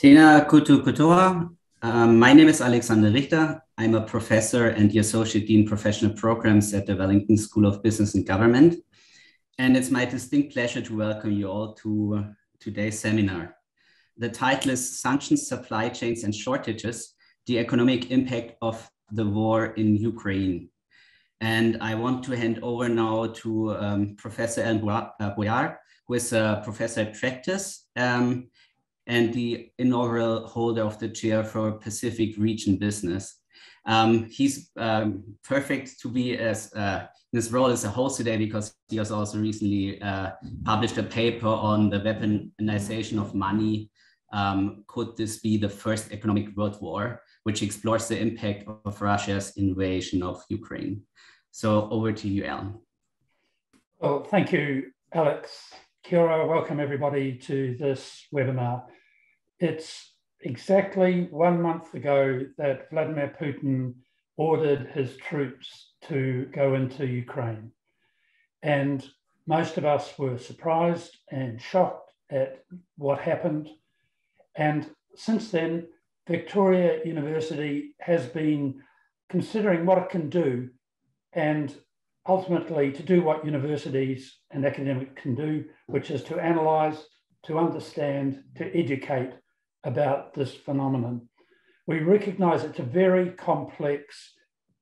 Tena Kutu Kutoa. Um, my name is Alexander Richter. I'm a professor and the Associate Dean Professional Programs at the Wellington School of Business and Government. And it's my distinct pleasure to welcome you all to uh, today's seminar. The title is Sanctions, Supply Chains and Shortages, the Economic Impact of the War in Ukraine. And I want to hand over now to um, Professor El Bollard, who is a professor at Tractus um, and the inaugural holder of the chair for Pacific Region Business. Um, he's um, perfect to be as uh, in role as a host today because he has also recently uh, published a paper on the weaponization of money. Um, could this be the first economic world war, which explores the impact of Russia's invasion of Ukraine? So over to you, Alan. Well, thank you, Alex. Kia ora, welcome everybody to this webinar. It's exactly one month ago that Vladimir Putin ordered his troops to go into Ukraine. And most of us were surprised and shocked at what happened. And since then, Victoria University has been considering what it can do and ultimately to do what universities and academics can do, which is to analyze, to understand, to educate about this phenomenon. We recognize it's a very complex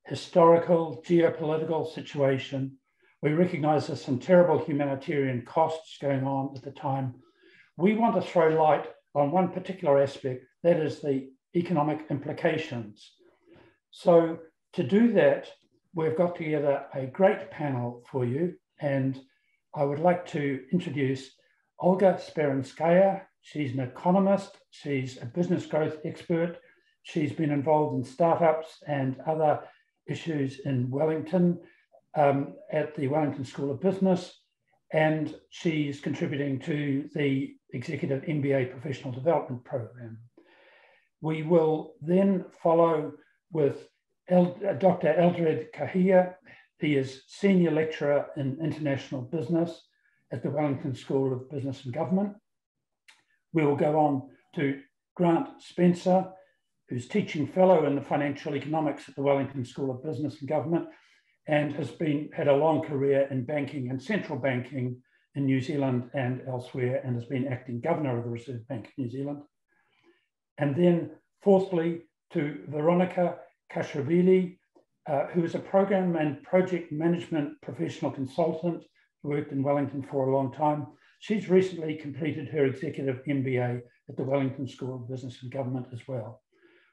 historical, geopolitical situation. We recognize there's some terrible humanitarian costs going on at the time. We want to throw light on one particular aspect, that is the economic implications. So to do that, we've got together a great panel for you, and I would like to introduce Olga Speranskaya. She's an economist, she's a business growth expert, she's been involved in startups and other issues in Wellington um, at the Wellington School of Business, and she's contributing to the Executive MBA Professional Development Program. We will then follow with El, uh, Dr. Eldrede Kahiya. He is Senior Lecturer in International Business at the Wellington School of Business and Government. We will go on to Grant Spencer, who's Teaching Fellow in the Financial Economics at the Wellington School of Business and Government and has been had a long career in banking and central banking in New Zealand and elsewhere and has been acting governor of the Reserve Bank of New Zealand. And then fourthly, to Veronika Karashvili, uh, who is a program and project management professional consultant, worked in Wellington for a long time. She's recently completed her executive MBA at the Wellington School of Business and Government as well.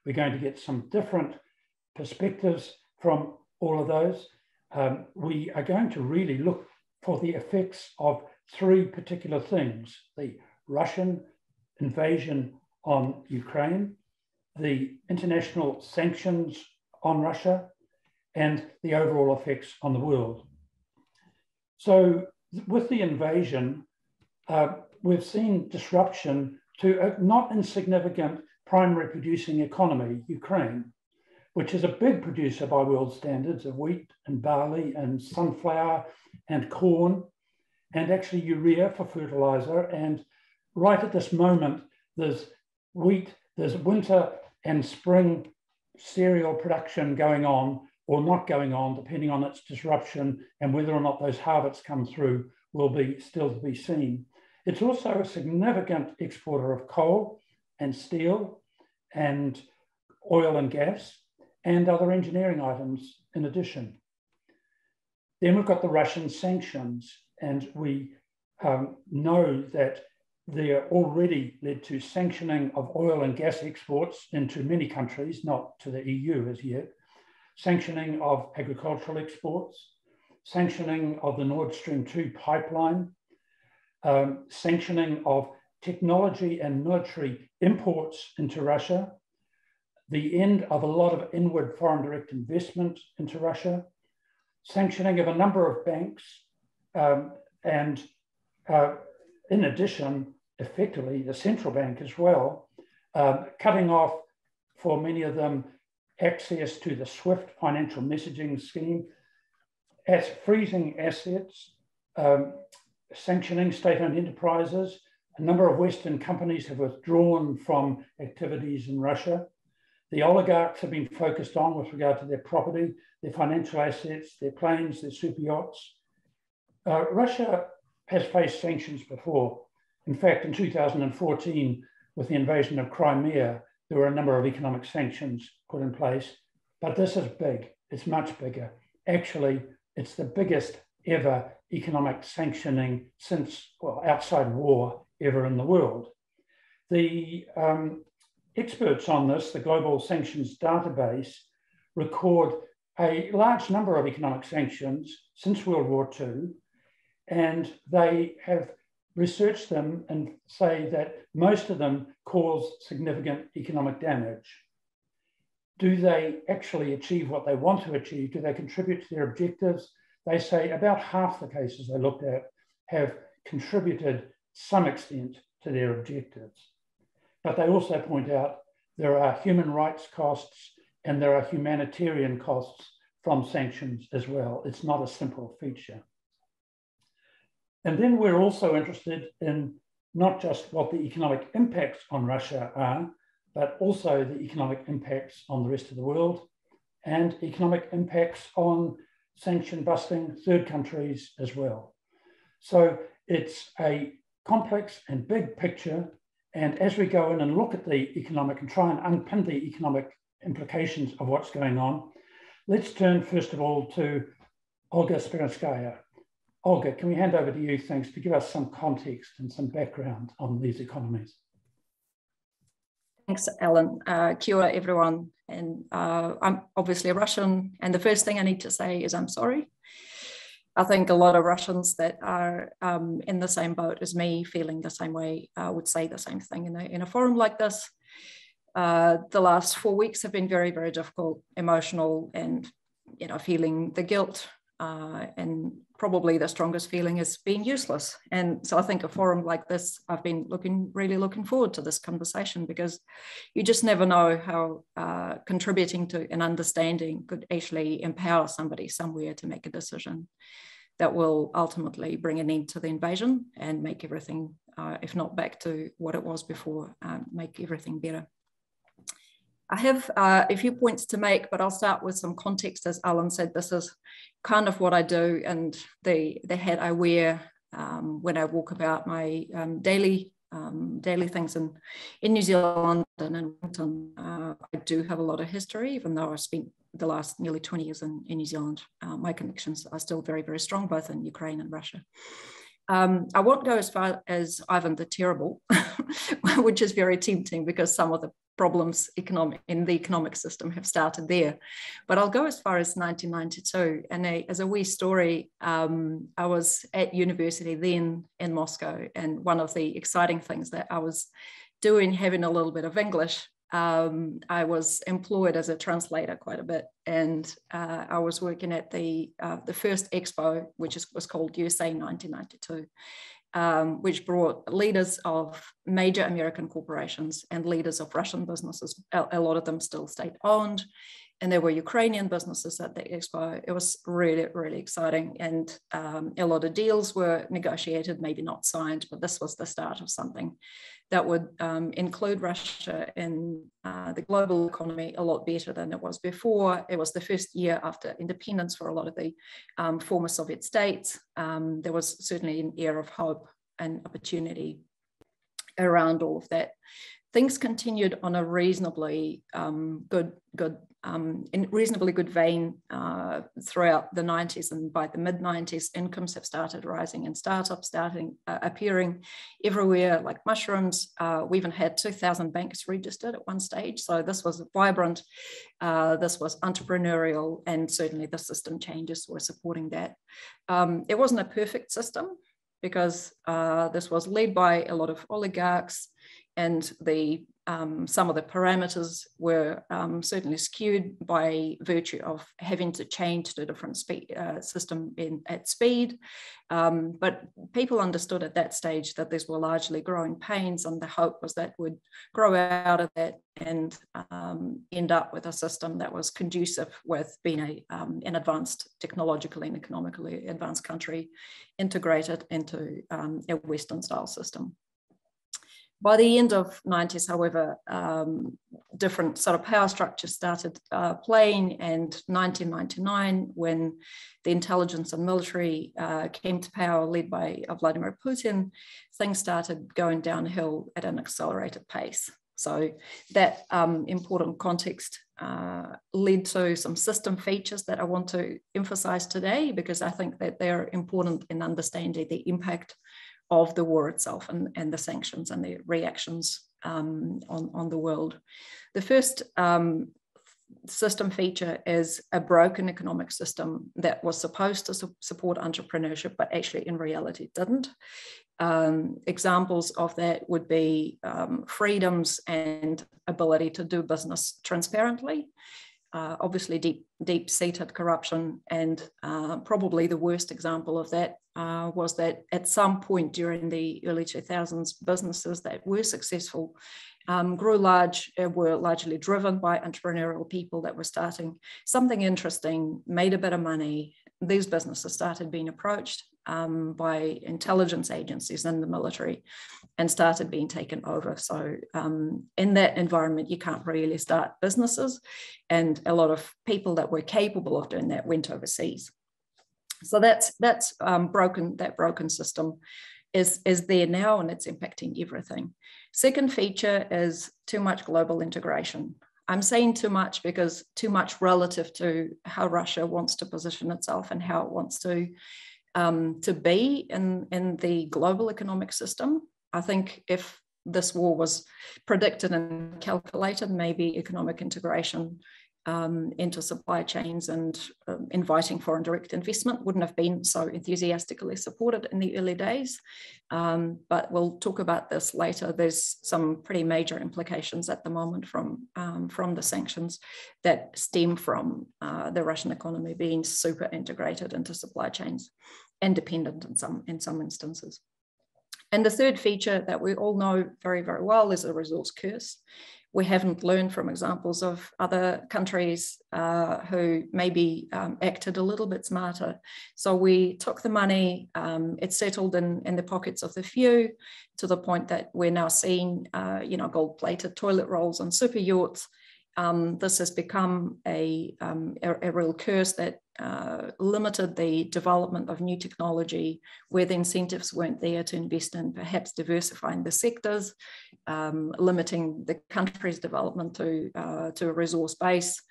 We're going to get some different perspectives from all of those. Um, we are going to really look for the effects of three particular things the Russian invasion on Ukraine, the international sanctions on Russia and the overall effects on the world. So, with the invasion, uh, we've seen disruption to a not insignificant primary producing economy, Ukraine, which is a big producer by world standards of wheat and barley and sunflower and corn, and actually urea for fertilizer. And right at this moment, there's wheat, there's winter and spring cereal production going on or not going on, depending on its disruption and whether or not those harvests come through will be still to be seen. It's also a significant exporter of coal and steel and oil and gas and other engineering items in addition. Then we've got the Russian sanctions, and we um, know that they are already led to sanctioning of oil and gas exports into many countries, not to the EU as yet, sanctioning of agricultural exports, sanctioning of the Nord Stream 2 pipeline, um, sanctioning of technology and military imports into Russia, the end of a lot of inward foreign direct investment into Russia, sanctioning of a number of banks, um, and uh, in addition, effectively the central bank as well, um, cutting off for many of them access to the SWIFT financial messaging scheme, as freezing assets, um, sanctioning state-owned enterprises, A number of Western companies have withdrawn from activities in Russia. The oligarchs have been focused on with regard to their property, their financial assets, their planes, their super yachts. Uh, Russia has faced sanctions before. In fact, in 2014, with the invasion of Crimea, there were a number of economic sanctions put in place. But this is big, it's much bigger. Actually, it's the biggest ever economic sanctioning since, well, outside war ever in the world. The um, experts on this, the Global Sanctions Database, record a large number of economic sanctions since World War II, and they have researched them and say that most of them cause significant economic damage. Do they actually achieve what they want to achieve? Do they contribute to their objectives? They say about half the cases they looked at have contributed some extent to their objectives. But they also point out there are human rights costs and there are humanitarian costs from sanctions as well. It's not a simple feature. And then we're also interested in not just what the economic impacts on Russia are, but also the economic impacts on the rest of the world and economic impacts on sanction busting third countries as well. So it's a complex and big picture. And as we go in and look at the economic and try and unpin the economic implications of what's going on, let's turn first of all to Olga Speranskaya. Olga, can we hand over to you, thanks, to give us some context and some background on these economies? Thanks, Alan. Uh, everyone. And uh, I'm obviously a Russian. And the first thing I need to say is I'm sorry. I think a lot of Russians that are um, in the same boat as me, feeling the same way, uh, would say the same thing in a, in a forum like this. Uh, the last four weeks have been very, very difficult, emotional, and you know, feeling the guilt uh, and probably the strongest feeling is being useless. And so I think a forum like this, I've been looking really looking forward to this conversation because you just never know how uh, contributing to an understanding could actually empower somebody somewhere to make a decision that will ultimately bring an end to the invasion and make everything, uh, if not back to what it was before, um, make everything better. I have uh, a few points to make, but I'll start with some context. As Alan said, this is kind of what I do and the, the hat I wear um, when I walk about my um, daily um, daily things in, in New Zealand and in Wellington. Uh, I do have a lot of history, even though I've spent the last nearly 20 years in, in New Zealand. Uh, my connections are still very, very strong, both in Ukraine and Russia. Um, I won't go as far as Ivan the Terrible, which is very tempting because some of the problems economic in the economic system have started there. But I'll go as far as 1992. And a, as a wee story, um, I was at university then in Moscow, and one of the exciting things that I was doing, having a little bit of English, um, I was employed as a translator quite a bit, and uh, I was working at the uh, the first expo, which is, was called USA 1992 um, which brought leaders of major American corporations and leaders of Russian businesses, a, a lot of them still state owned. And there were Ukrainian businesses at the expo. It was really, really exciting. And um, a lot of deals were negotiated, maybe not signed, but this was the start of something that would um, include Russia in uh, the global economy a lot better than it was before. It was the first year after independence for a lot of the um, former Soviet states. Um, there was certainly an air of hope and opportunity around all of that. Things continued on a reasonably um, good, good um, in reasonably good vein uh, throughout the 90s and by the mid 90s incomes have started rising and startups starting uh, appearing everywhere like mushrooms. Uh, we even had 2000 banks registered at one stage. So this was vibrant. Uh, this was entrepreneurial and certainly the system changes were supporting that. Um, it wasn't a perfect system because uh, this was led by a lot of oligarchs and the um, some of the parameters were um, certainly skewed by virtue of having to change the different speed, uh, system in, at speed. Um, but people understood at that stage that these were largely growing pains, and the hope was that would grow out of that and um, end up with a system that was conducive with being a, um, an advanced, technologically and economically advanced country integrated into um, a Western style system. By the end of 90s, however, um, different sort of power structures started uh, playing and 1999, when the intelligence and military uh, came to power led by uh, Vladimir Putin, things started going downhill at an accelerated pace. So that um, important context uh, led to some system features that I want to emphasize today because I think that they're important in understanding the impact of the war itself and, and the sanctions and the reactions um, on, on the world. The first um, system feature is a broken economic system that was supposed to su support entrepreneurship, but actually in reality didn't. Um, examples of that would be um, freedoms and ability to do business transparently. Uh, obviously, deep, deep-seated corruption, and uh, probably the worst example of that uh, was that at some point during the early 2000s, businesses that were successful um, grew large, uh, were largely driven by entrepreneurial people that were starting something interesting, made a bit of money. These businesses started being approached um, by intelligence agencies and the military and started being taken over. So, um, in that environment, you can't really start businesses. And a lot of people that were capable of doing that went overseas. So that's that's um, broken. That broken system is is there now, and it's impacting everything. Second feature is too much global integration. I'm saying too much because too much relative to how Russia wants to position itself and how it wants to um, to be in, in the global economic system. I think if this war was predicted and calculated, maybe economic integration um, into supply chains and um, inviting foreign direct investment wouldn't have been so enthusiastically supported in the early days. Um, but we'll talk about this later. There's some pretty major implications at the moment from, um, from the sanctions that stem from uh, the Russian economy being super integrated into supply chains and dependent in some, in some instances. And the third feature that we all know very, very well is a resource curse we haven't learned from examples of other countries uh, who maybe um, acted a little bit smarter. So we took the money, um, it settled in, in the pockets of the few to the point that we're now seeing, uh, you know, gold-plated toilet rolls on super yachts. Um, this has become a, um, a, a, real curse that uh, limited the development of new technology where the incentives weren't there to invest in perhaps diversifying the sectors, um, limiting the country's development to, uh, to a resource base.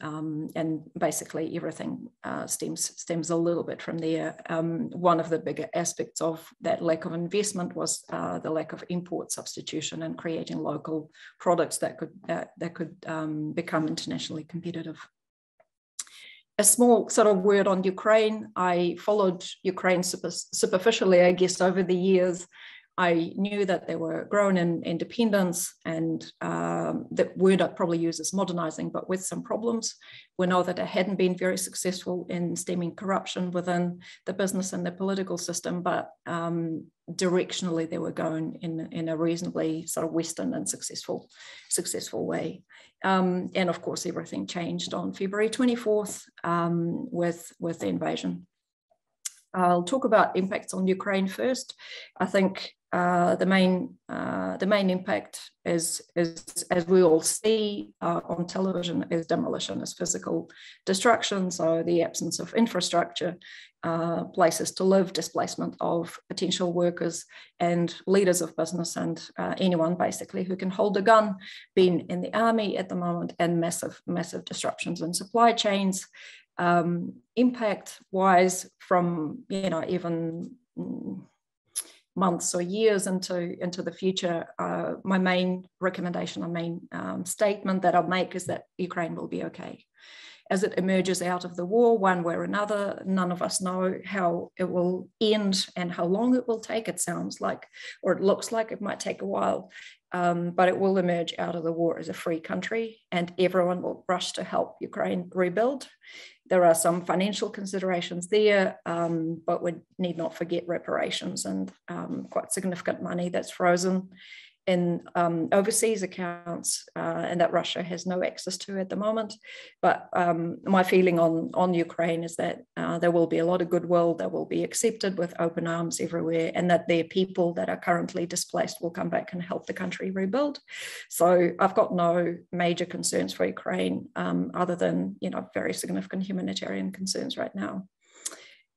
Um, and basically everything uh, stems stems a little bit from there. Um, one of the bigger aspects of that lack of investment was uh, the lack of import substitution and creating local products that could that could um, become internationally competitive a small sort of word on Ukraine. I followed Ukraine super, superficially, I guess, over the years. I knew that they were grown in independence and um, the word I'd probably use is modernizing, but with some problems. We know that it hadn't been very successful in stemming corruption within the business and the political system, but um, directionally they were going in, in a reasonably sort of Western and successful, successful way. Um, and of course, everything changed on February 24th um, with, with the invasion. I'll talk about impacts on Ukraine first. I think uh, the main uh, the main impact is is as we all see uh, on television is demolition, is physical destruction. So the absence of infrastructure, uh, places to live, displacement of potential workers and leaders of business, and uh, anyone basically who can hold a gun, being in the army at the moment, and massive massive disruptions in supply chains. Um, impact wise, from you know even. Months or years into, into the future, uh, my main recommendation, my main um, statement that I'll make is that Ukraine will be okay. As it emerges out of the war, one way or another, none of us know how it will end and how long it will take. It sounds like, or it looks like it might take a while, um, but it will emerge out of the war as a free country and everyone will rush to help Ukraine rebuild. There are some financial considerations there, um, but we need not forget reparations and um, quite significant money that's frozen. In um, overseas accounts uh, and that Russia has no access to at the moment. But um, my feeling on, on Ukraine is that uh, there will be a lot of goodwill that will be accepted with open arms everywhere, and that their people that are currently displaced will come back and help the country rebuild. So I've got no major concerns for Ukraine um, other than you know very significant humanitarian concerns right now.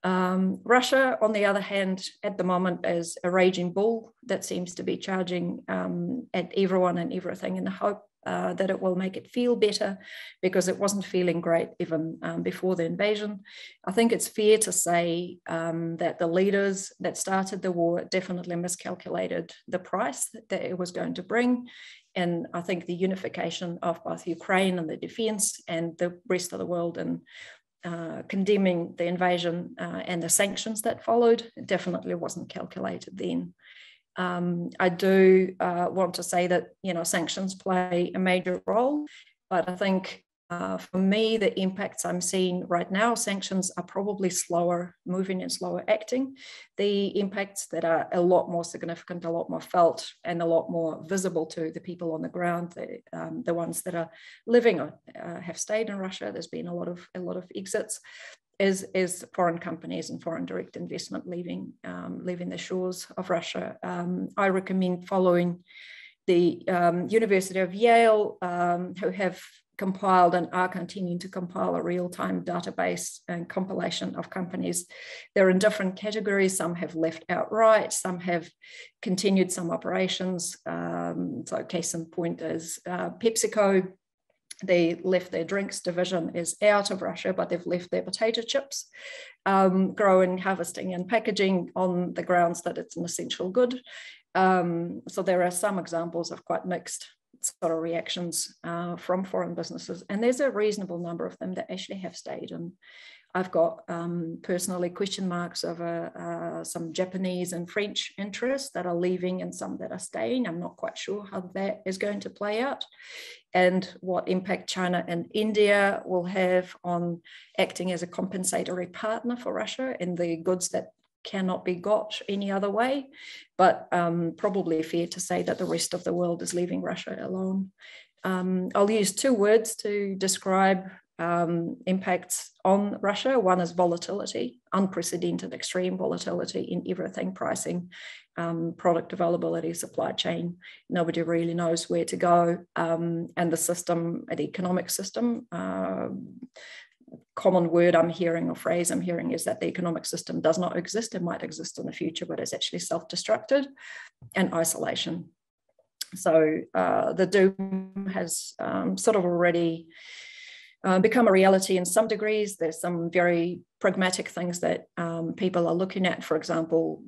Um, Russia, on the other hand, at the moment is a raging bull that seems to be charging um, at everyone and everything in the hope uh, that it will make it feel better because it wasn't feeling great even um, before the invasion. I think it's fair to say um, that the leaders that started the war definitely miscalculated the price that it was going to bring. And I think the unification of both Ukraine and the defense and the rest of the world and uh, condemning the invasion uh, and the sanctions that followed definitely wasn't calculated then. Um, I do uh, want to say that you know sanctions play a major role, but I think uh, for me, the impacts I'm seeing right now, sanctions are probably slower moving and slower acting. The impacts that are a lot more significant, a lot more felt, and a lot more visible to the people on the ground, the, um, the ones that are living or uh, have stayed in Russia. There's been a lot of a lot of exits. Is, is foreign companies and foreign direct investment leaving um, leaving the shores of Russia. Um, I recommend following the um, University of Yale, um, who have compiled and are continuing to compile a real-time database and compilation of companies. They're in different categories. Some have left outright, some have continued some operations. Um, so case in point is uh, PepsiCo. They left their drinks division is out of Russia, but they've left their potato chips um, growing, harvesting and packaging on the grounds that it's an essential good. Um, so there are some examples of quite mixed sort of reactions uh, from foreign businesses. And there's a reasonable number of them that actually have stayed. And I've got um, personally question marks over uh, some Japanese and French interests that are leaving and some that are staying. I'm not quite sure how that is going to play out and what impact China and India will have on acting as a compensatory partner for Russia in the goods that cannot be got any other way. But um, probably fair to say that the rest of the world is leaving Russia alone. Um, I'll use two words to describe um, impacts on Russia. One is volatility, unprecedented extreme volatility in everything pricing, um, product availability, supply chain. Nobody really knows where to go. Um, and the system, the economic system, uh, common word I'm hearing or phrase I'm hearing is that the economic system does not exist. It might exist in the future, but it's actually self-destructed and isolation. So uh, the doom has um, sort of already uh, become a reality in some degrees. There's some very pragmatic things that um, people are looking at. For example,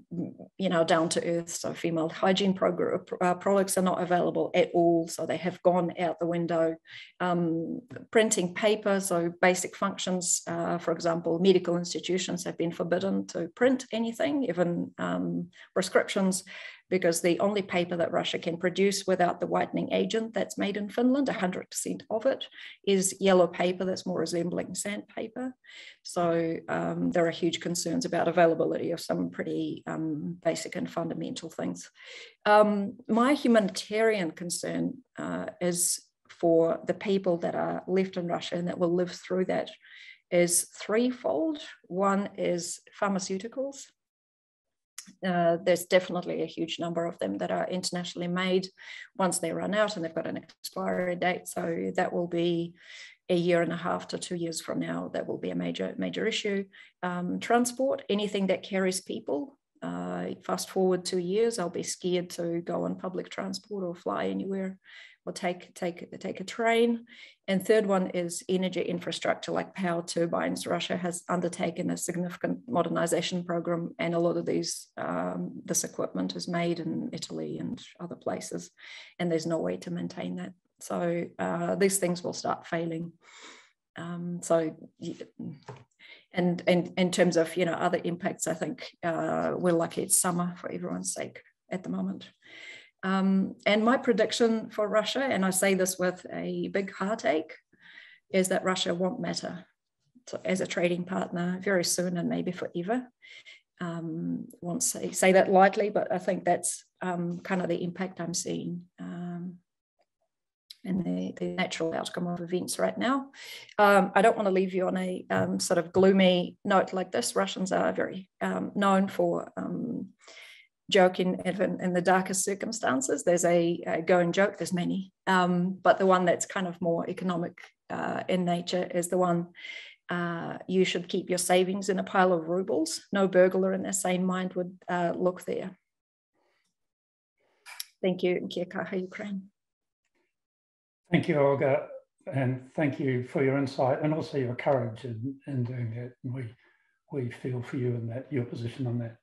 you know, down to earth. So female hygiene program, uh, products are not available at all. So they have gone out the window. Um, printing paper, so basic functions. Uh, for example, medical institutions have been forbidden to print anything, even um, prescriptions because the only paper that Russia can produce without the whitening agent that's made in Finland, 100% of it, is yellow paper that's more resembling sandpaper. So um, there are huge concerns about availability of some pretty um, basic and fundamental things. Um, my humanitarian concern uh, is for the people that are left in Russia and that will live through that is threefold. One is pharmaceuticals. Uh, there's definitely a huge number of them that are internationally made once they run out and they've got an expiry date. So that will be a year and a half to two years from now, that will be a major, major issue. Um, transport, anything that carries people. Uh, fast forward two years, I'll be scared to go on public transport or fly anywhere or take, take, take a train. And third one is energy infrastructure like power turbines. Russia has undertaken a significant modernization program and a lot of these, um, this equipment is made in Italy and other places. And there's no way to maintain that. So uh, these things will start failing. Um, so, and, and in terms of, you know, other impacts, I think uh, we're lucky it's summer for everyone's sake at the moment. Um, and my prediction for Russia, and I say this with a big heartache, is that Russia won't matter so as a trading partner very soon and maybe forever. um, won't say, say that lightly, but I think that's um, kind of the impact I'm seeing um, and the, the natural outcome of events right now. Um, I don't want to leave you on a um, sort of gloomy note like this. Russians are very um, known for joking in, in, the darkest circumstances. There's a, a go and joke, there's many, but the one that's kind of more economic uh, in nature is the one uh, you should keep your savings in a pile of rubles. No burglar in their sane mind would uh, look there. Thank you, Kia kaha, Ukraine. Thank you, Olga, and thank you for your insight and also your courage in, in doing that. And we, we feel for you in that, your position on that.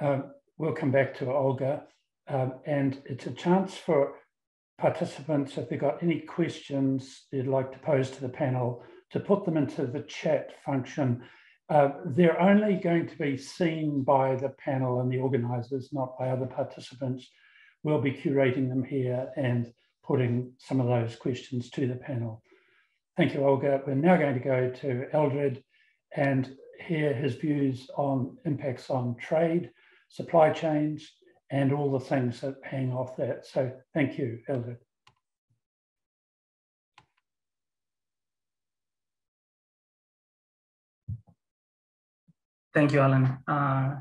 Um, we'll come back to Olga, um, and it's a chance for participants, if they've got any questions they'd like to pose to the panel, to put them into the chat function. Uh, they're only going to be seen by the panel and the organisers, not by other participants. We'll be curating them here and putting some of those questions to the panel. Thank you, Olga. We're now going to go to Eldrede and hear his views on impacts on trade, supply chains, and all the things that hang off that. So thank you, Eldrede. Thank you, Alan. Uh.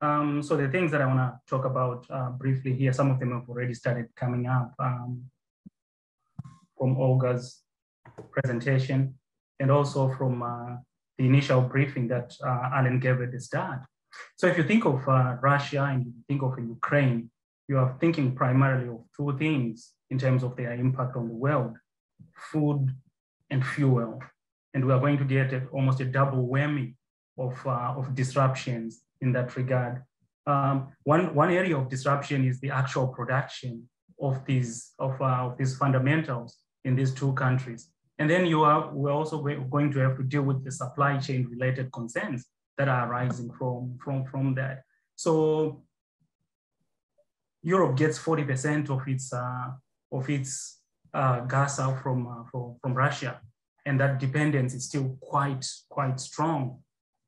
Um, so the things that I want to talk about uh, briefly here, some of them have already started coming up um, from Olga's presentation and also from uh, the initial briefing that uh, Alan gave at the start. So if you think of uh, Russia and you think of Ukraine, you are thinking primarily of two things in terms of their impact on the world, food and fuel. And we are going to get a, almost a double whammy of, uh, of disruptions in that regard. Um, one, one area of disruption is the actual production of these, of, uh, of these fundamentals in these two countries. And then you are, we're also going to have to deal with the supply chain related concerns that are arising from, from, from that. So Europe gets 40% of its, uh, of its uh, gas out from, uh, from, from Russia. And that dependence is still quite, quite strong.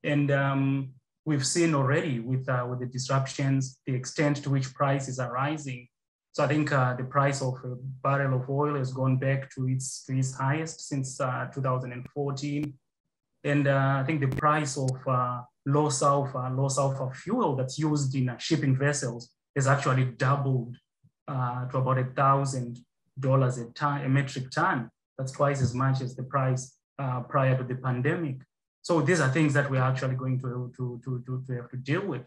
And um, we've seen already with, uh, with the disruptions, the extent to which prices are rising. So I think uh, the price of a barrel of oil has gone back to its, to its highest since uh, 2014. And uh, I think the price of uh, low sulfur, low sulfur fuel that's used in uh, shipping vessels has actually doubled to about a thousand dollars a metric ton. That's twice as much as the price prior to the pandemic. So these are things that we're actually going to, to, to, to, to have to deal with.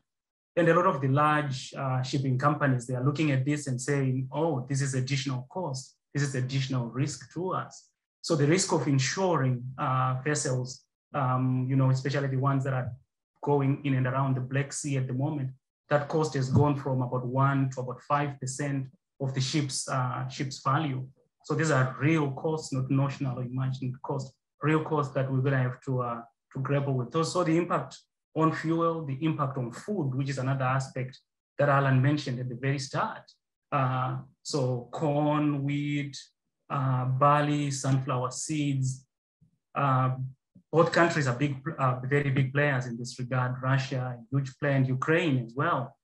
And a lot of the large uh, shipping companies, they are looking at this and saying, oh, this is additional cost. This is additional risk to us. So the risk of insuring uh, vessels um, you know, especially the ones that are going in and around the Black Sea at the moment, that cost has gone from about one to about 5% of the ship's, uh, ship's value. So these are real costs, not notional or imagined costs, real costs that we're gonna have to, uh, to grapple with. So the impact on fuel, the impact on food, which is another aspect that Alan mentioned at the very start. Uh, so corn, wheat, uh, barley, sunflower seeds, uh, both countries are big, very big players in this regard. Russia, huge player, and Ukraine as well.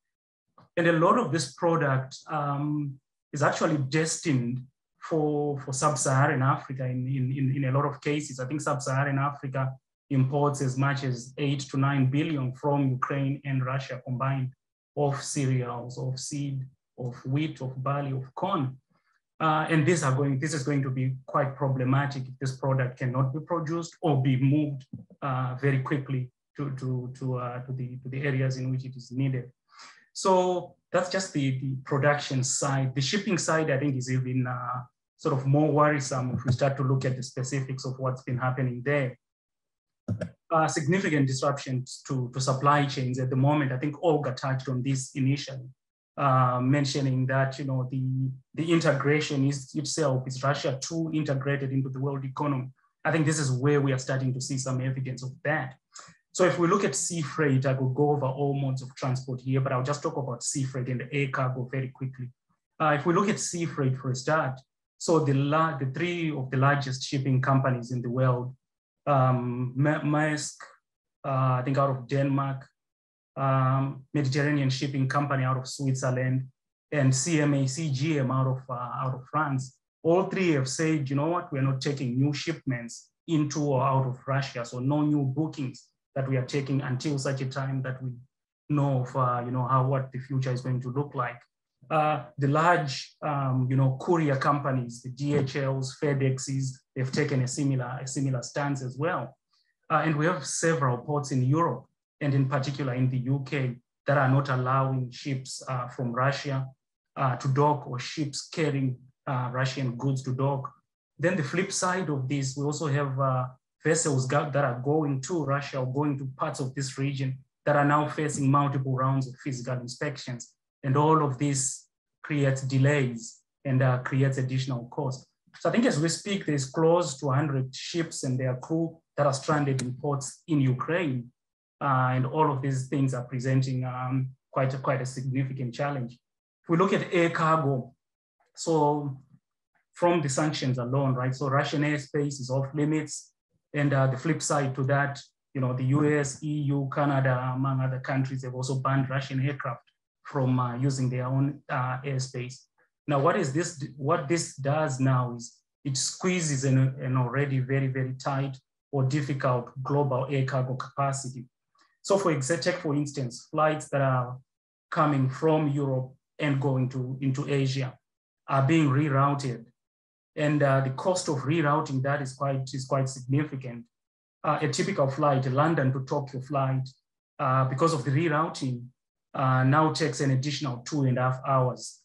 And a lot of this product um, is actually destined for, for sub-Saharan Africa in, in, in, a lot of cases. I think sub-Saharan Africa imports as much as eight to nine billion from Ukraine and Russia combined of cereals, of seed, of wheat, of barley, of corn. Uh, and are going, this is going to be quite problematic if this product cannot be produced or be moved uh, very quickly to, to, to, uh, to, the, to the areas in which it is needed. So that's just the, the production side. The shipping side, I think, is even uh, sort of more worrisome if we start to look at the specifics of what's been happening there. Uh, significant disruptions to, to supply chains at the moment. I think Olga touched on this initially. Uh, mentioning that you know the the integration is itself is Russia too integrated into the world economy. I think this is where we are starting to see some evidence of that. So if we look at sea freight, I will go over all modes of transport here, but I'll just talk about sea freight and air cargo very quickly. Uh, if we look at sea freight for a start, so the, the three of the largest shipping companies in the world, um, Maersk, uh, I think out of Denmark, um, Mediterranean Shipping Company out of Switzerland, and CMA CGM out of, uh, out of France. All three have said, you know what, we're not taking new shipments into or out of Russia. So no new bookings that we are taking until such a time that we know of, uh, you know, how what the future is going to look like. Uh, the large, um, you know, courier companies, the DHLs, FedExes, they've taken a similar, a similar stance as well. Uh, and we have several ports in Europe and in particular in the UK that are not allowing ships uh, from Russia uh, to dock or ships carrying uh, Russian goods to dock. Then the flip side of this, we also have uh, vessels that are going to Russia or going to parts of this region that are now facing multiple rounds of physical inspections. And all of this creates delays and uh, creates additional cost. So I think as we speak, there's close to 100 ships and their crew that are stranded in ports in Ukraine. Uh, and all of these things are presenting um, quite, a, quite a significant challenge. If we look at air cargo, so from the sanctions alone, right? So Russian airspace is off limits. And uh, the flip side to that, you know, the US, EU, Canada, among other countries have also banned Russian aircraft from uh, using their own uh, airspace. Now, what is this? What this does now is it squeezes an, an already very, very tight or difficult global air cargo capacity. So for example, for instance, flights that are coming from Europe and going to into Asia are being rerouted. And uh, the cost of rerouting that is quite, is quite significant. Uh, a typical flight, a London to Tokyo flight, uh, because of the rerouting, uh, now takes an additional two and a half hours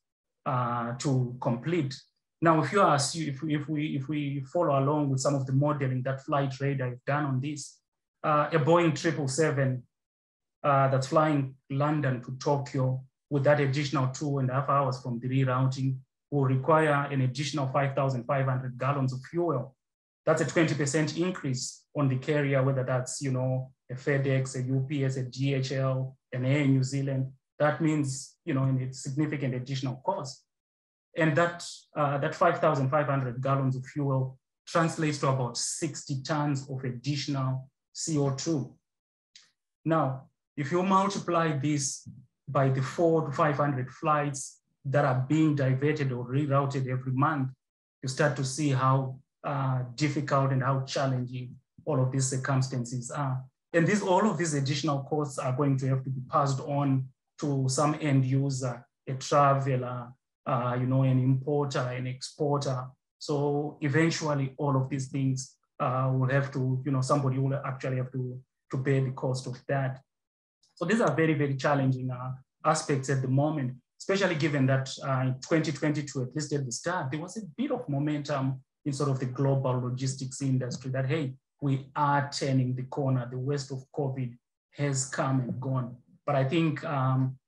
uh, to complete. Now, if you ask, if we, if we if we follow along with some of the modeling that Flight Radar have done on this, uh, a Boeing 777 that's flying London to Tokyo with that additional two and a half hours from the rerouting will require an additional 5,500 gallons of fuel. That's a 20% increase on the carrier, whether that's, you know, a FedEx, a UPS, a DHL, an Air New Zealand. That means, you know, in it's significant additional cost. And that, uh, that 5,500 gallons of fuel translates to about 60 tons of additional CO2. Now, if you multiply this by the four to 500 flights that are being diverted or rerouted every month, you start to see how uh, difficult and how challenging all of these circumstances are. And these, all of these additional costs are going to have to be passed on to some end user, a traveler, uh, you know, an importer, an exporter. So eventually all of these things uh, will have to, you know, somebody will actually have to, to pay the cost of that. So these are very, very challenging uh, aspects at the moment, especially given that uh, in 2022, at least at the start, there was a bit of momentum in sort of the global logistics industry that, hey, we are turning the corner. The worst of COVID has come and gone. But I think um,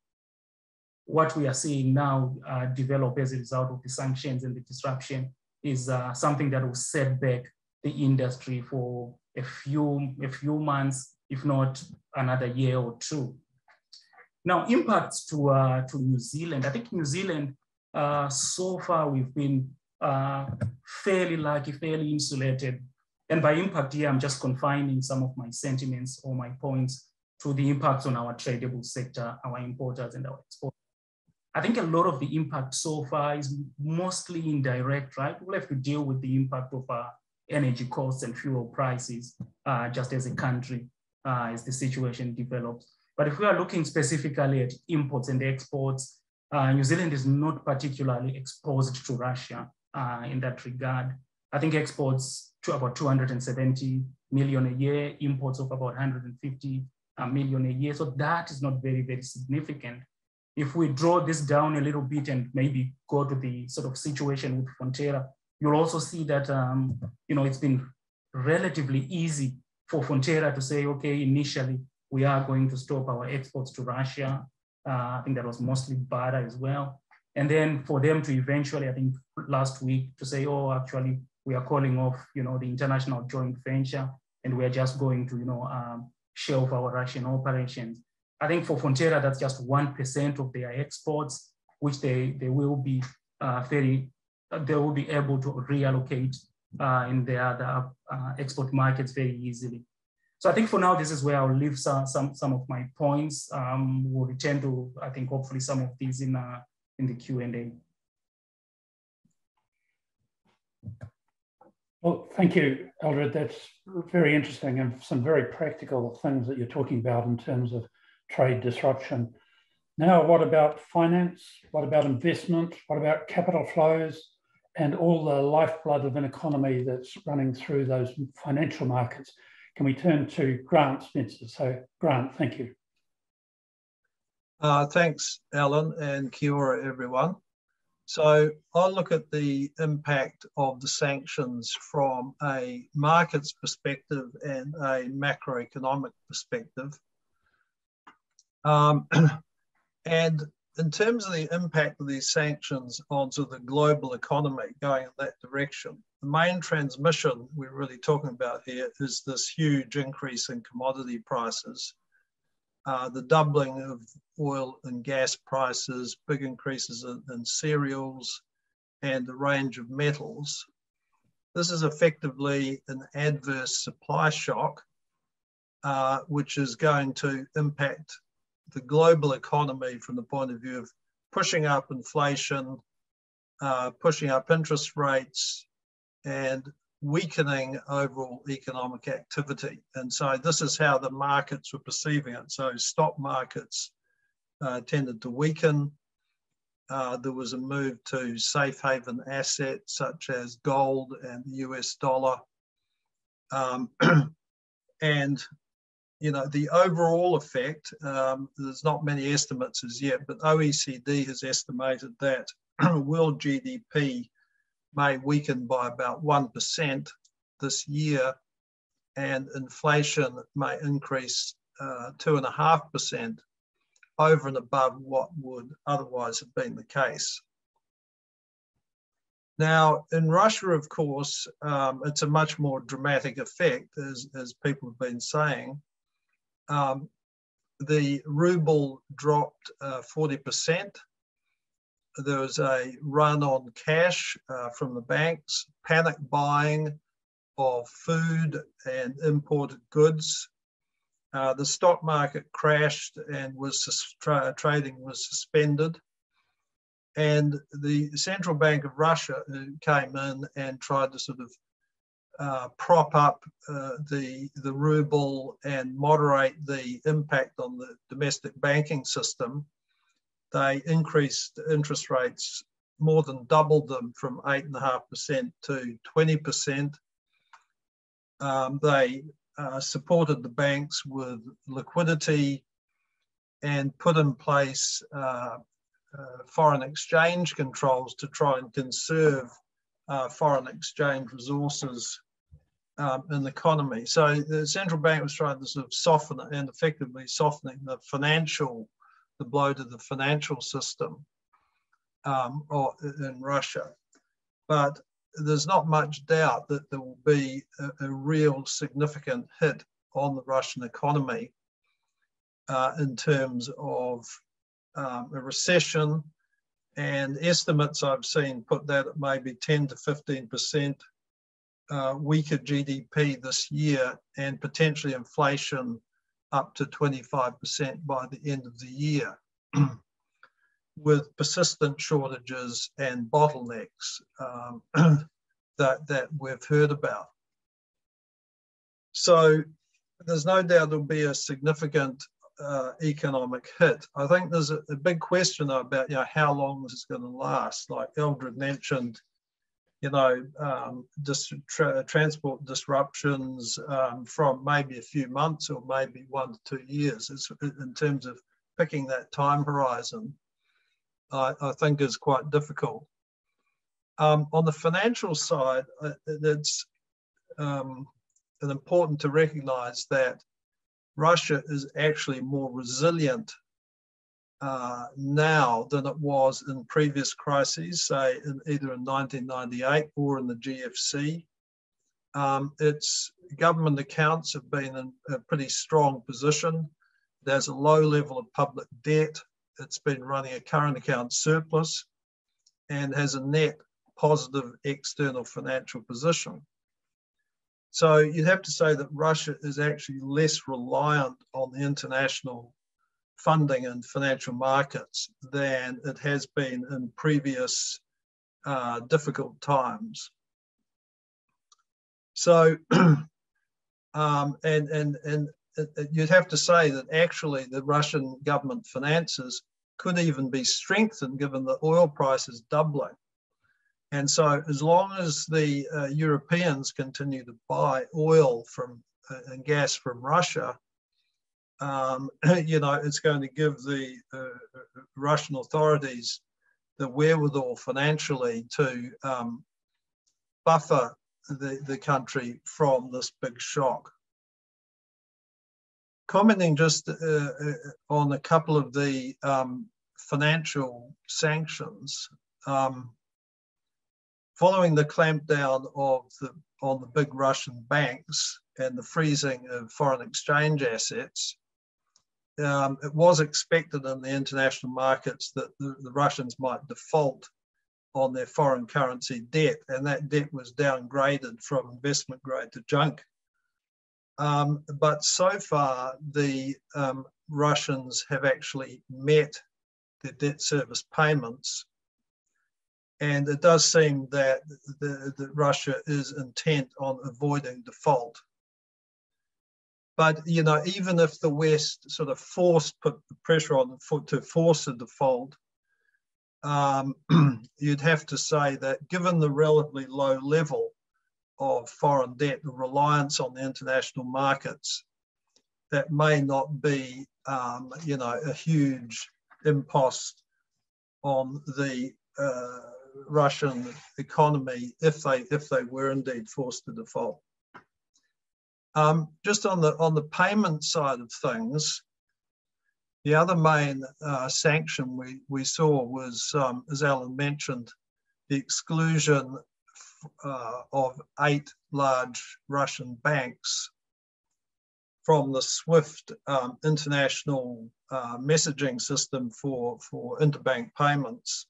what we are seeing now uh, develop as a result of the sanctions and the disruption is uh, something that will set back the industry for a few, a few months, if not another year or two. Now, impacts to, uh, to New Zealand. I think New Zealand, uh, so far we've been uh, fairly lucky, fairly insulated. And by impact here, I'm just confining some of my sentiments or my points to the impacts on our tradable sector, our importers and our exporters. I think a lot of the impact so far is mostly indirect, right? We'll have to deal with the impact of our energy costs and fuel prices uh, just as a country uh, as the situation develops. But if we are looking specifically at imports and exports, uh, New Zealand is not particularly exposed to Russia uh, in that regard. I think exports to about 270 million a year, imports of about 150 uh, a year. So that is not very, very significant if we draw this down a little bit and maybe go to the sort of situation with Fonterra, you'll also see that um, you know it's been relatively easy for Fonterra to say, okay, initially we are going to stop our exports to Russia. Uh, I think that was mostly butter as well. And then for them to eventually, I think last week to say, oh, actually we are calling off, you know, the international joint venture and we are just going to, you know, um, shelve our Russian operations. I think for Fonterra, that's just 1% of their exports, which they, they will be uh, very, they will be able to reallocate uh, in their other uh, export markets very easily. so I think for now, this is where I'll leave some, some, some of my points. Um, we'll return to, I think, hopefully some of these in, uh, in the Q&A. Well, thank you, Eldrede. That's very interesting and some very practical things that you're talking about in terms of trade disruption. Now, what about finance? What about investment? What about capital flows and all the lifeblood of an economy that's running through those financial markets? Can we turn to Grant Spencer? So, Grant, thank you. Uh, thanks, Alan, and kia ora, everyone. So I'll look at the impact of the sanctions from a markets perspective and a macroeconomic perspective. Um, and in terms of the impact of these sanctions onto the global economy going in that direction, the main transmission we're really talking about here is this huge increase in commodity prices uh, the doubling of oil and gas prices, big increases in, in cereals, and the range of metals. This is effectively an adverse supply shock, uh, which is going to impact the global economy from the point of view of pushing up inflation, uh, pushing up interest rates, and weakening overall economic activity. And so this is how the markets were perceiving it. So stock markets uh, tended to weaken. Uh, there was a move to safe haven assets such as gold and the US dollar. Um, and you know the overall effect um, there's not many estimates as yet but oecd has estimated that world gdp may weaken by about 1% this year, and inflation may increase uh, 2.5% over and above what would otherwise have been the case. Now, in Russia, of course, um, it's a much more dramatic effect, as, as people have been saying. Um, the ruble dropped uh, 40% there was a run on cash uh, from the banks, panic buying of food and imported goods. Uh, the stock market crashed and was tra trading was suspended. And the Central Bank of Russia came in and tried to sort of uh, prop up uh, the, the ruble and moderate the impact on the domestic banking system they increased interest rates, more than doubled them from 8.5% to 20%. Um, they uh, supported the banks with liquidity and put in place uh, uh, foreign exchange controls to try and conserve uh, foreign exchange resources um, in the economy. So the central bank was trying to sort of soften and effectively softening the financial the blow to the financial system um, or in Russia. But there's not much doubt that there will be a, a real significant hit on the Russian economy uh, in terms of um, a recession. And estimates I've seen put that at maybe 10 to 15% uh, weaker GDP this year and potentially inflation up to 25% by the end of the year with persistent shortages and bottlenecks um, that, that we've heard about. So there's no doubt there'll be a significant uh, economic hit. I think there's a, a, big question about you know how long this is going to last. Like Eldrede mentioned, you know, um, dis tra transport disruptions um, from maybe a few months or maybe one to two years. It's, in terms of picking that time horizon, I, I think is quite difficult. Um, on the financial side, uh, it's um, important to recognize that Russia is actually more resilient uh, now than it was in previous crises, say in either in 1998 or in the GFC. Um, its government accounts have been in a pretty strong position. There's a low level of public debt. It's been running a current account surplus and has a net positive external financial position. So you'd have to say that Russia is actually less reliant on the international funding and financial markets than it has been in previous uh, difficult times. So, um, and, and, and you'd have to say that actually the Russian government finances could even be strengthened given the oil prices doubling. And so, as long as the uh, Europeans continue to buy oil from uh, and gas from Russia, um, you know, it's going to give the uh, Russian authorities the wherewithal financially to um, buffer the, the country from this big shock. Commenting just uh, uh, on a couple of the um, financial sanctions, um, following the clampdown of the, on the big Russian banks and the freezing of foreign exchange assets, um, it was expected in the international markets that the, the, Russians might default on their foreign currency debt, and that debt was downgraded from investment grade to junk. Um, but so far, the um, Russians have actually met their debt service payments. And it does seem that the, the Russia is intent on avoiding default. But you know, even if the West sort of forced put pressure on them to force a default, um, you'd have to say that given the relatively low level of foreign debt, the reliance on the international markets, that may not be, um, you know, a huge impost on the uh, Russian economy if they if they were indeed forced to default. Um, just on the on the payment side of things, the other main uh, sanction we, we saw was, um, as Alan mentioned, the exclusion uh, of eight large Russian banks from the SWIFT um, international uh, messaging system for, for interbank payments.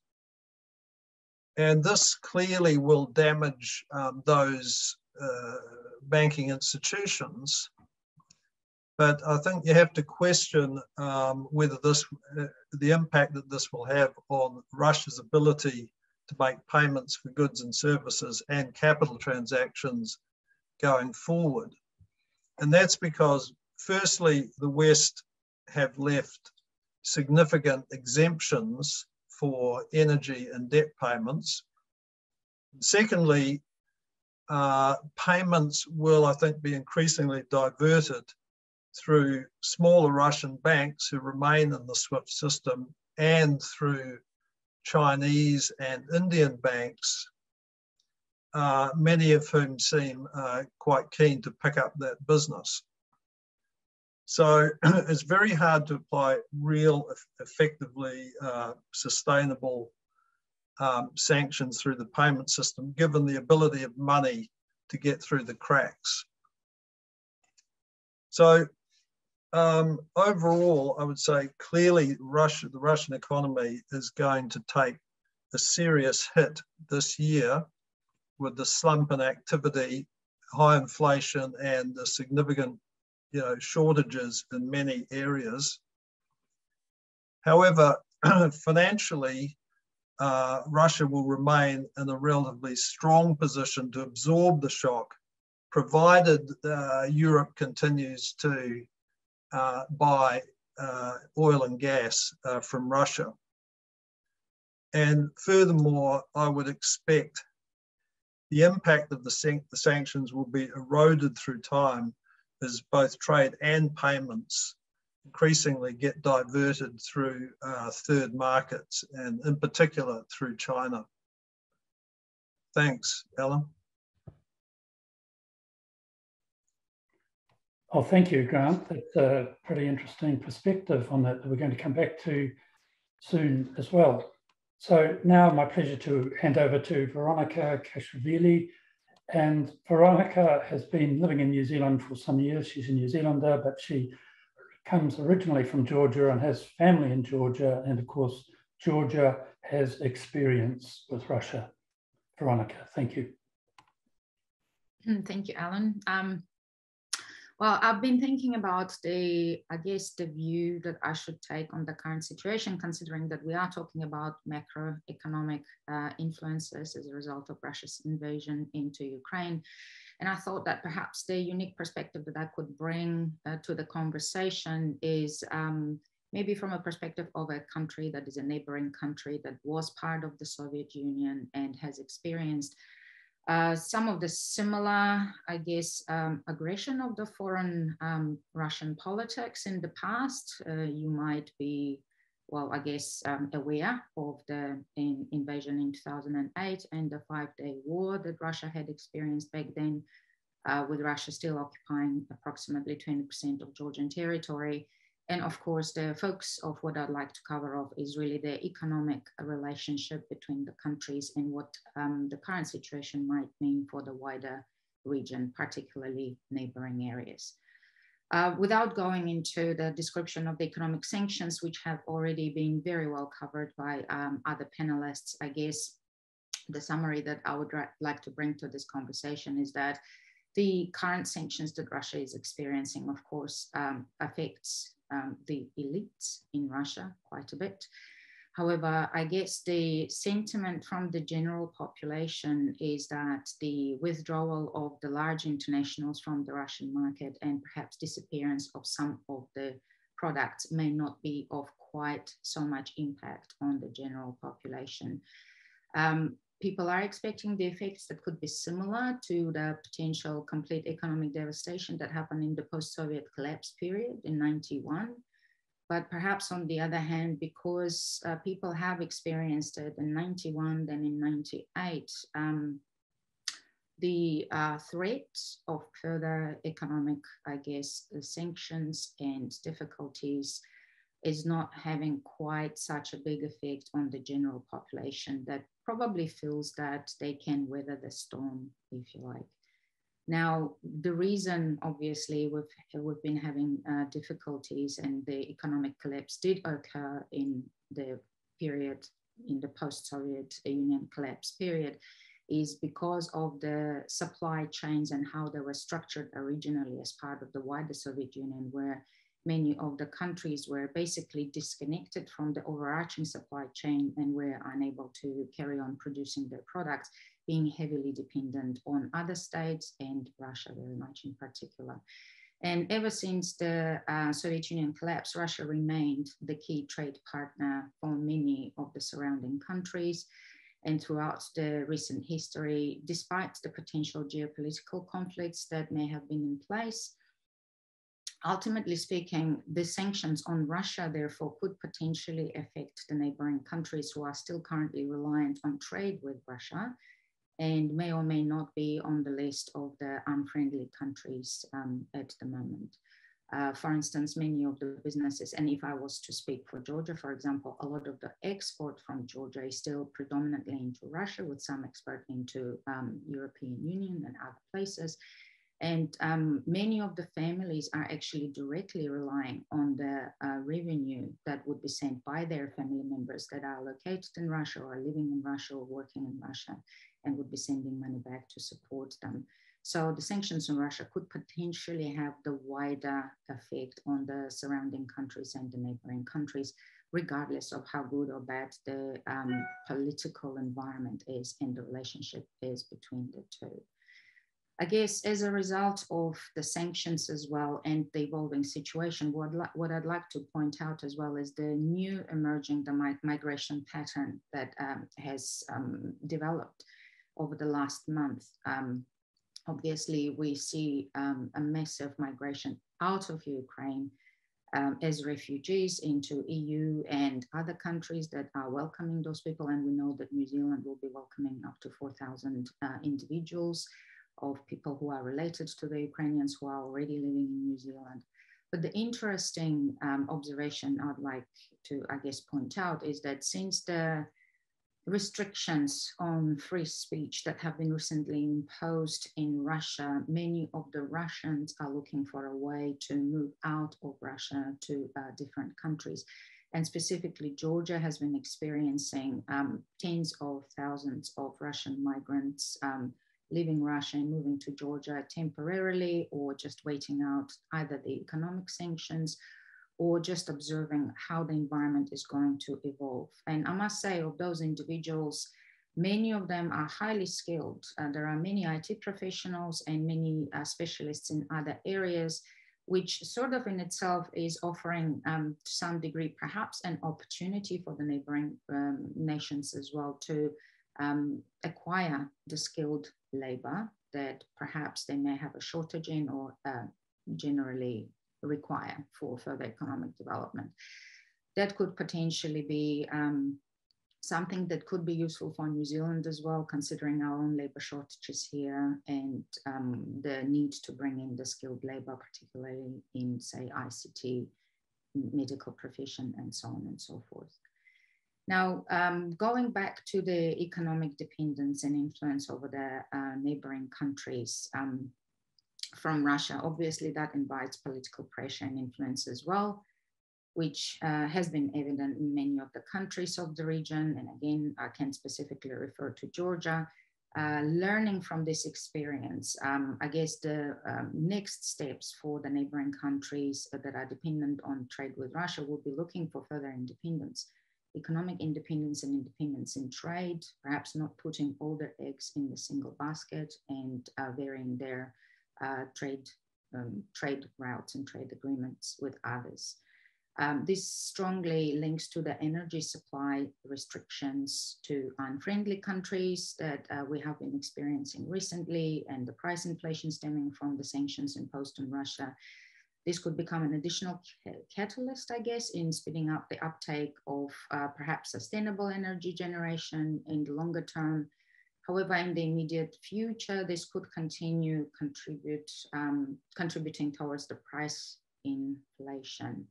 And this clearly will damage um, those uh, banking institutions. But I think you have to question um, whether this, uh, the impact that this will have on Russia's ability to make payments for goods and services and capital transactions going forward. And that's because, firstly, the West have left significant exemptions for energy and debt payments. Secondly, uh, payments will, I think, be increasingly diverted through smaller Russian banks who remain in the SWIFT system and through Chinese and Indian banks, uh, many of whom seem uh, quite keen to pick up that business. So it's very hard to apply real, effectively uh, sustainable um, sanctions through the payment system, given the ability of money to get through the cracks. So um, overall, I would say clearly Russia, the Russian economy is going to take a serious hit this year with the slump in activity, high inflation, and the significant you know, shortages in many areas. However, financially, uh, Russia will remain in a relatively strong position to absorb the shock, provided uh, Europe continues to uh, buy uh, oil and gas uh, from Russia. And furthermore, I would expect the impact of the, san the sanctions will be eroded through time as both trade and payments increasingly get diverted through uh, third markets and in particular through China. Thanks, Alan. Oh, thank you, Grant. That's a pretty interesting perspective on that that we're going to come back to soon as well. So now my pleasure to hand over to Veronika Karashvili. And Veronika has been living in New Zealand for some years. She's a New Zealander, but she comes originally from Georgia and has family in Georgia. And of course, Georgia has experience with Russia. Veronika, thank you. Thank you, Alan. Um, well, I've been thinking about the, I guess, the view that I should take on the current situation, considering that we are talking about macroeconomic uh, influences as a result of Russia's invasion into Ukraine. And I thought that perhaps the unique perspective that I could bring uh, to the conversation is um, maybe from a perspective of a country that is a neighboring country that was part of the Soviet Union and has experienced uh, some of the similar, I guess, um, aggression of the foreign um, Russian politics in the past. Uh, you might be, well, I guess, um, aware of the in, invasion in 2008 and the Five Day War that Russia had experienced back then, uh, with Russia still occupying approximately 20% of Georgian territory. And of course, the focus of what I'd like to cover off is really the economic relationship between the countries and what um, the current situation might mean for the wider region, particularly neighboring areas. Uh, without going into the description of the economic sanctions, which have already been very well covered by um, other panelists, I guess the summary that I would like to bring to this conversation is that the current sanctions that Russia is experiencing, of course, um, affects um, the elites in Russia quite a bit. However, I guess the sentiment from the general population is that the withdrawal of the large internationals from the Russian market and perhaps disappearance of some of the products may not be of quite so much impact on the general population. Um, people are expecting the effects that could be similar to the potential complete economic devastation that happened in the post-Soviet collapse period in 91. But perhaps on the other hand, because uh, people have experienced it in 91, then in 98, um, the uh, threat of further economic, I guess, sanctions and difficulties is not having quite such a big effect on the general population that probably feels that they can weather the storm, if you like. Now, the reason, obviously, we've, we've been having uh, difficulties and the economic collapse did occur in the period, in the post-Soviet Union collapse period, is because of the supply chains and how they were structured originally as part of the wider Soviet Union, where many of the countries were basically disconnected from the overarching supply chain and were unable to carry on producing their products, being heavily dependent on other states and Russia very much in particular. And ever since the uh, Soviet Union collapsed, Russia remained the key trade partner for many of the surrounding countries. And throughout the recent history, despite the potential geopolitical conflicts that may have been in place, ultimately speaking, the sanctions on Russia, therefore, could potentially affect the neighboring countries who are still currently reliant on trade with Russia and may or may not be on the list of the unfriendly countries um, at the moment. Uh, for instance, many of the businesses, and if I was to speak for Georgia, for example, a lot of the export from Georgia is still predominantly into Russia, with some export into um, European Union and other places. And um, many of the families are actually directly relying on the uh, revenue that would be sent by their family members that are located in Russia or living in Russia or working in Russia and would be sending money back to support them. So the sanctions on Russia could potentially have the wider effect on the surrounding countries and the neighboring countries, regardless of how good or bad the um, political environment is and the relationship is between the two. I guess as a result of the sanctions as well and the evolving situation, what, what I'd like to point out as well is the new emerging the migration pattern that um, has um, developed over the last month. Um, obviously, we see um, a massive migration out of Ukraine um, as refugees into EU and other countries that are welcoming those people. And we know that New Zealand will be welcoming up to 4,000 uh, individuals of people who are related to the Ukrainians who are already living in New Zealand. But the interesting um, observation I'd like to, I guess, point out is that since the restrictions on free speech that have been recently imposed in Russia, many of the Russians are looking for a way to move out of Russia to uh, different countries. And specifically, Georgia has been experiencing um, tens of thousands of Russian migrants um, leaving Russia and moving to Georgia temporarily or just waiting out either the economic sanctions or just observing how the environment is going to evolve. And I must say, of those individuals, many of them are highly skilled. Uh, there are many IT professionals and many uh, specialists in other areas, which sort of in itself is offering um, to some degree perhaps an opportunity for the neighboring um, nations as well to um, acquire the skilled labor that perhaps they may have a shortage in or uh, generally require for further economic development. That could potentially be um, something that could be useful for New Zealand as well, considering our own labor shortages here and um, the need to bring in the skilled labor, particularly in, say, ICT, medical profession, and so on and so forth. Now, um, going back to the economic dependence and influence over the uh, neighboring countries um, from Russia, obviously that invites political pressure and influence as well, which uh, has been evident in many of the countries of the region. And again, I can specifically refer to Georgia. Uh, learning from this experience, um, I guess the um, next steps for the neighboring countries that are dependent on trade with Russia will be looking for further independence economic independence and independence in trade, perhaps not putting all their eggs in the single basket and uh, varying their uh, trade, um, trade routes and trade agreements with others. Um, this strongly links to the energy supply restrictions to unfriendly countries that uh, we have been experiencing recently and the price inflation stemming from the sanctions imposed on Russia this could become an additional catalyst, I guess, in speeding up the uptake of uh, perhaps sustainable energy generation in the longer term. However, in the immediate future, this could continue contribute, um, contributing towards the price inflation.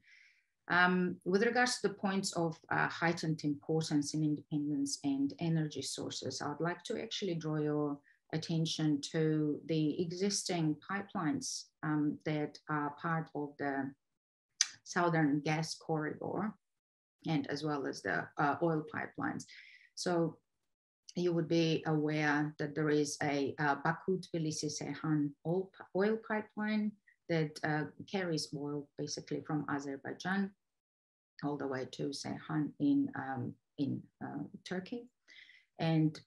Um, with regards to the points of uh, heightened importance in independence and energy sources, I would like to actually draw your attention to the existing pipelines um, that are part of the Southern Gas Corridor and as well as the uh, oil pipelines. So you would be aware that there is a uh, Baku Tbilisi oil, oil pipeline that uh, carries oil basically from Azerbaijan all the way to Ceyhan in, um, in uh, Turkey. And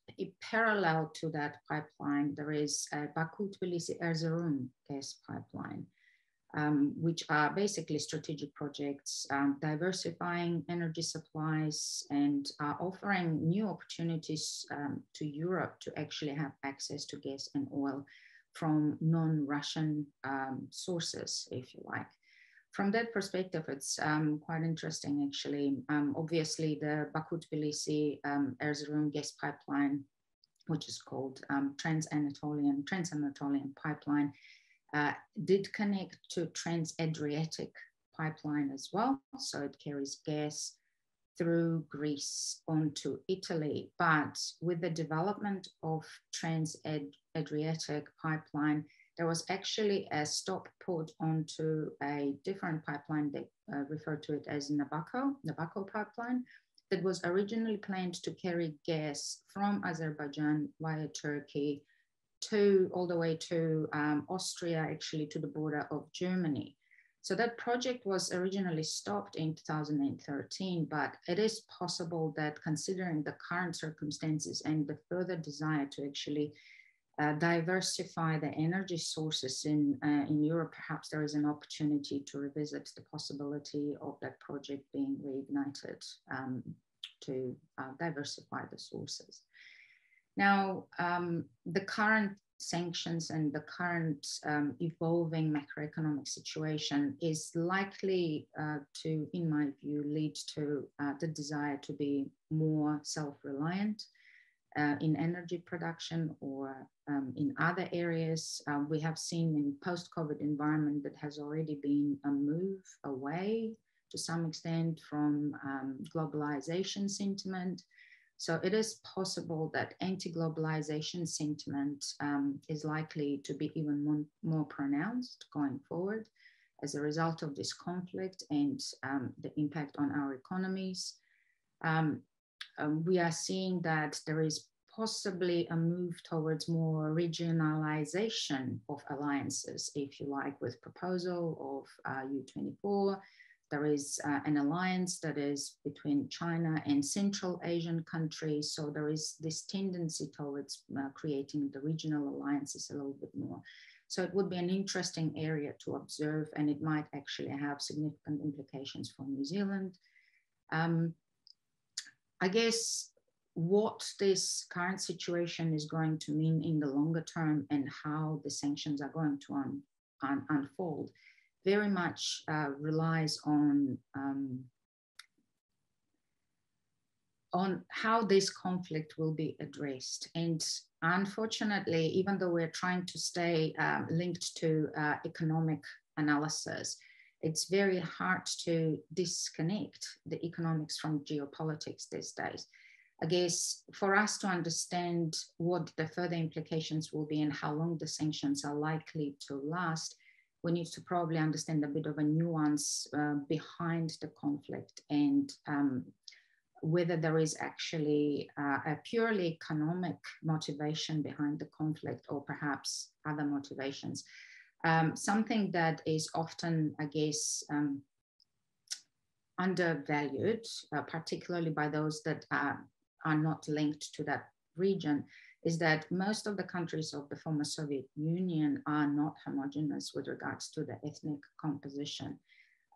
parallel to that pipeline, there is a Baku Tbilisi Erzurum gas pipeline, um, which are basically strategic projects um, diversifying energy supplies and offering new opportunities um, to Europe to actually have access to gas and oil from non Russian um, sources, if you like from that perspective, it's um, quite interesting actually. Um, obviously, the Baku Tbilisi um, Erzurum gas pipeline, which is called Trans-Anatolian Trans-Anatolian pipeline, uh, did connect to Trans-Adriatic pipeline as well. So it carries gas through Greece onto Italy. But with the development of Trans-Adriatic pipeline, there was actually a stop put onto a different pipeline that uh, referred to it as Nabucco, Nabucco pipeline, that was originally planned to carry gas from Azerbaijan via Turkey to all the way to um, Austria, actually to the border of Germany. So that project was originally stopped in 2013, but it is possible that considering the current circumstances and the further desire to actually uh, diversify the energy sources in, uh, in Europe, perhaps there is an opportunity to revisit the possibility of that project being reignited um, to uh, diversify the sources. Now, um, the current sanctions and the current um, evolving macroeconomic situation is likely uh, to, in my view, lead to uh, the desire to be more self-reliant uh, in energy production or um, in other areas. Um, we have seen in post-COVID environment that has already been a move away to some extent from um, globalization sentiment. So it is possible that anti-globalization sentiment um, is likely to be even more, more, pronounced going forward as a result of this conflict and um, the impact on our economies. Um, um, we are seeing that there is possibly a move towards more regionalization of alliances, if you like, with proposal of uh, U24. There is uh, an alliance that is between China and Central Asian countries. So there is this tendency towards uh, creating the regional alliances a little bit more. So it would be an interesting area to observe, and it might actually have significant implications for New Zealand. Um, I guess what this current situation is going to mean in the longer term and how the sanctions are going to un, un, unfold very much uh, relies on um, on how this conflict will be addressed. And unfortunately, even though we're trying to stay um, linked to uh, economic analysis, it's very hard to disconnect the economics from geopolitics these days. I guess for us to understand what the further implications will be and how long the sanctions are likely to last, we need to probably understand a bit of a nuance uh, behind the conflict and um, whether there is actually uh, a purely economic motivation behind the conflict or perhaps other motivations. Um, something that is often, I guess, um, undervalued, uh, particularly by those that are are not linked to that region is that most of the countries of the former Soviet Union are not homogeneous with regards to the ethnic composition.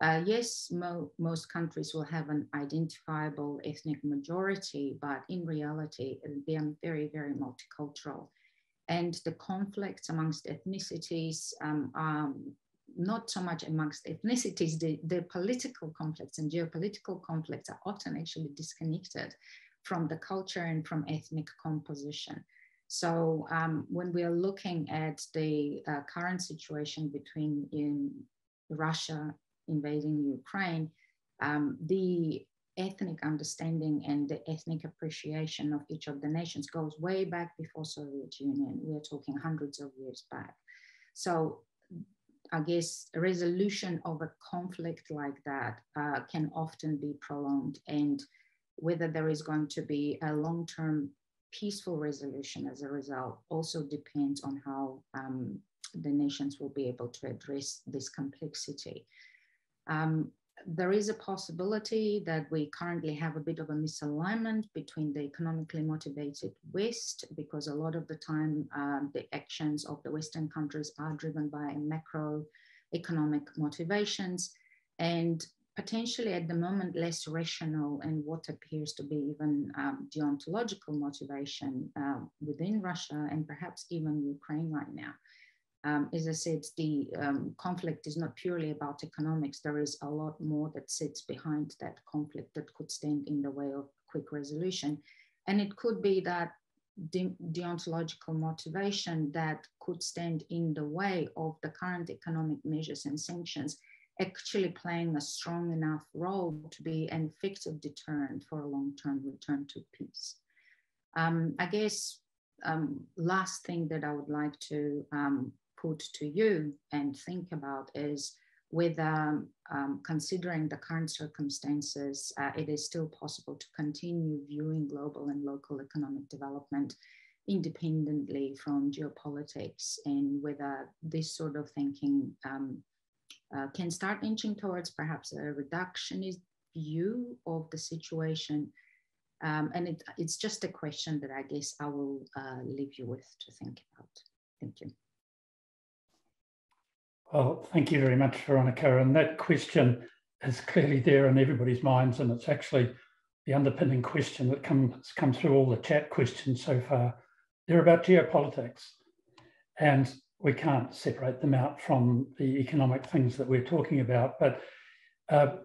Uh, yes, mo most countries will have an identifiable ethnic majority, but in reality, they are very, very multicultural. And the conflicts amongst ethnicities um, are not so much amongst ethnicities, the, the political conflicts and geopolitical conflicts are often actually disconnected from the culture and from ethnic composition. So um, when we are looking at the uh, current situation between in Russia invading Ukraine, um, the ethnic understanding and the ethnic appreciation of each of the nations goes way back before Soviet Union. We are talking hundreds of years back. So I guess a resolution of a conflict like that uh, can often be prolonged and whether there is going to be a long-term peaceful resolution as a result also depends on how um, the nations will be able to address this complexity. Um, there is a possibility that we currently have a bit of a misalignment between the economically motivated West, because a lot of the time um, the actions of the Western countries are driven by macroeconomic motivations. And potentially at the moment less rational and what appears to be even um, deontological motivation uh, within Russia and perhaps even Ukraine right now. Um, as I said, the um, conflict is not purely about economics. There is a lot more that sits behind that conflict that could stand in the way of quick resolution. And it could be that de deontological motivation that could stand in the way of the current economic measures and sanctions actually playing a strong enough role to be an effective deterrent for a long-term return to peace. Um, I guess um, last thing that I would like to um, put to you and think about is whether um, considering the current circumstances, uh, it is still possible to continue viewing global and local economic development independently from geopolitics and whether this sort of thinking um, uh, can start inching towards perhaps a reductionist view of the situation. Um, and it, it's just a question that I guess I will uh, leave you with to think about. Thank you. Well, thank you very much, Veronika. And that question is clearly there in everybody's minds, and it's actually the underpinning question that comes come through all the chat questions so far. They're about geopolitics. And we can't separate them out from the economic things that we're talking about. But uh,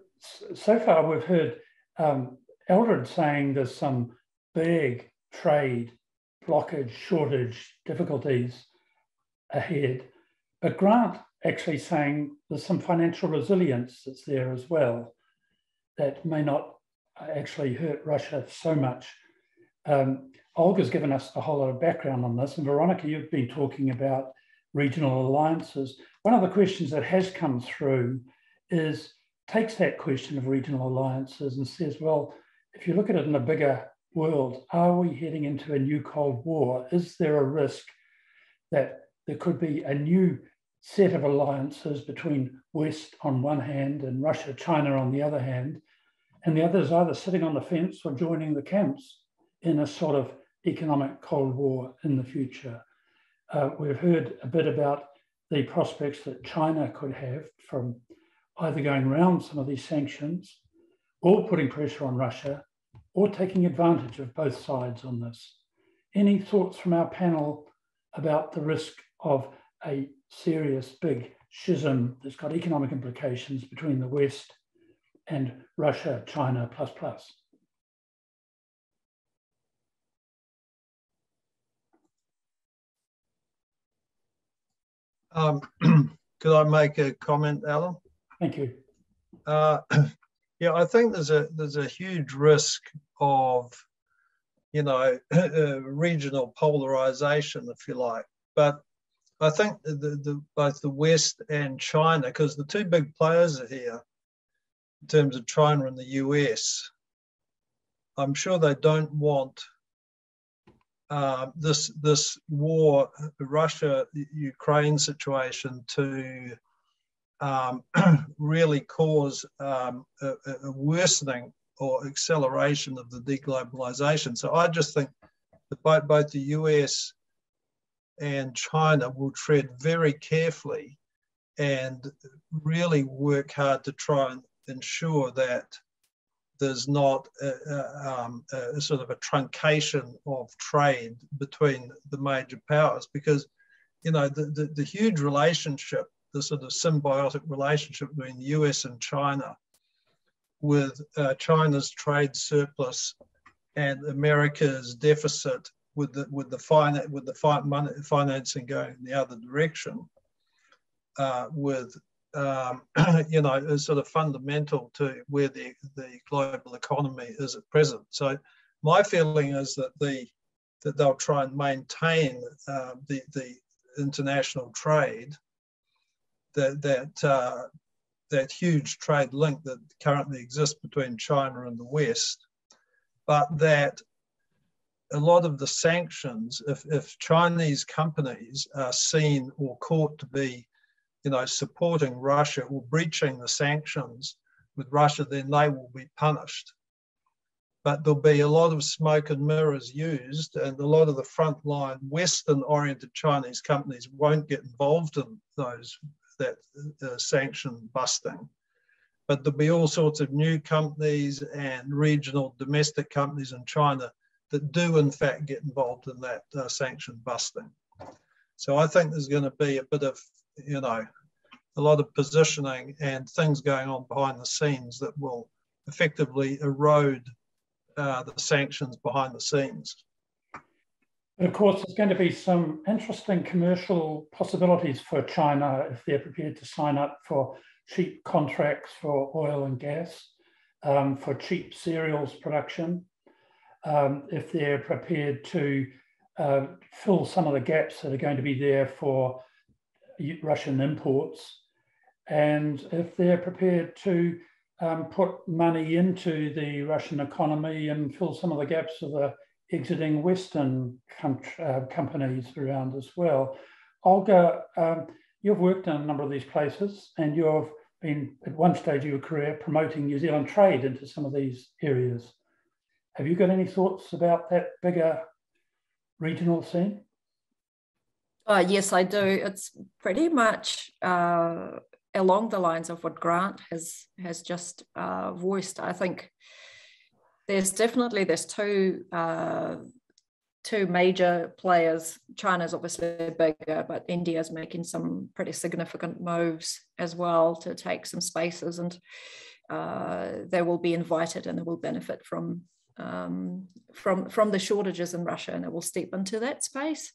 so far, we've heard um, Eldrede saying there's some big trade blockage, shortage, difficulties ahead. But Grant actually saying there's some financial resilience that's there as well that may not actually hurt Russia so much. Um, Olga's given us a whole lot of background on this, and Veronika, you've been talking about regional alliances. One of the questions that has come through is takes that question of regional alliances and says, well, if you look at it in a bigger world, are we heading into a new Cold War? Is there a risk that there could be a new set of alliances between West on one hand and Russia, China on the other hand, and the others either sitting on the fence or joining the camps in a sort of economic Cold War in the future? Uh, we've heard a bit about the prospects that China could have from either going around some of these sanctions or putting pressure on Russia or taking advantage of both sides on this. Any thoughts from our panel about the risk of a serious big schism that's got economic implications between the West and Russia, China, plus plus? Um, could I make a comment, Alan? Thank you. Uh, yeah, I think there's a there's a huge risk of, you know, regional polarization, if you like. But I think the, the both the West and China, because the two big players are here, in terms of China and the US, I'm sure they don't want uh, this this war, Russia Ukraine situation, to um, really cause um, a, a, worsening or acceleration of the deglobalization. So I just think that both, both the US and China will tread very carefully and really work hard to try and ensure that there's not a, a, um, a, sort of a truncation of trade between the major powers because you know the, the, the, huge relationship the sort of symbiotic relationship between the us and china with uh, china's trade surplus and america's deficit with the with the with the fi- money, financing going in the other direction uh, with um, you know, is sort of fundamental to where the, the global economy is at present. So my feeling is that the that they'll try and maintain uh, the the international trade, that that uh, that huge trade link that currently exists between China and the West, but that a lot of the sanctions, if, if Chinese companies are seen or caught to be you know, supporting Russia or breaching the sanctions with Russia, then they will be punished. But there'll be a lot of smoke and mirrors used, and a lot of the frontline Western-oriented Chinese companies won't get involved in those that uh, sanction busting. But there'll be all sorts of new companies and regional domestic companies in China that do in fact get involved in that uh, sanction busting. So I think there's going to be a bit of you know, a lot of positioning and things going on behind the scenes that will effectively erode uh, the sanctions behind the scenes. But of course, there's going to be some interesting commercial possibilities for China if they're prepared to sign up for cheap contracts for oil and gas, um, for cheap cereals production, um, if they're prepared to uh, fill some of the gaps that are going to be there for Russian imports, and if they're prepared to um, put money into the Russian economy and fill some of the gaps of the exiting Western uh, companies around as well. Olga, um, you've worked in a number of these places and you've been at one stage of your career promoting New Zealand trade into some of these areas. Have you got any thoughts about that bigger regional scene? Uh, yes, I do. It's pretty much uh, along the lines of what Grant has has just uh, voiced. I think there's definitely there's two uh, two major players. China's obviously bigger, but India's making some pretty significant moves as well to take some spaces, and uh, they will be invited and they will benefit from um, from from the shortages in Russia, and it will step into that space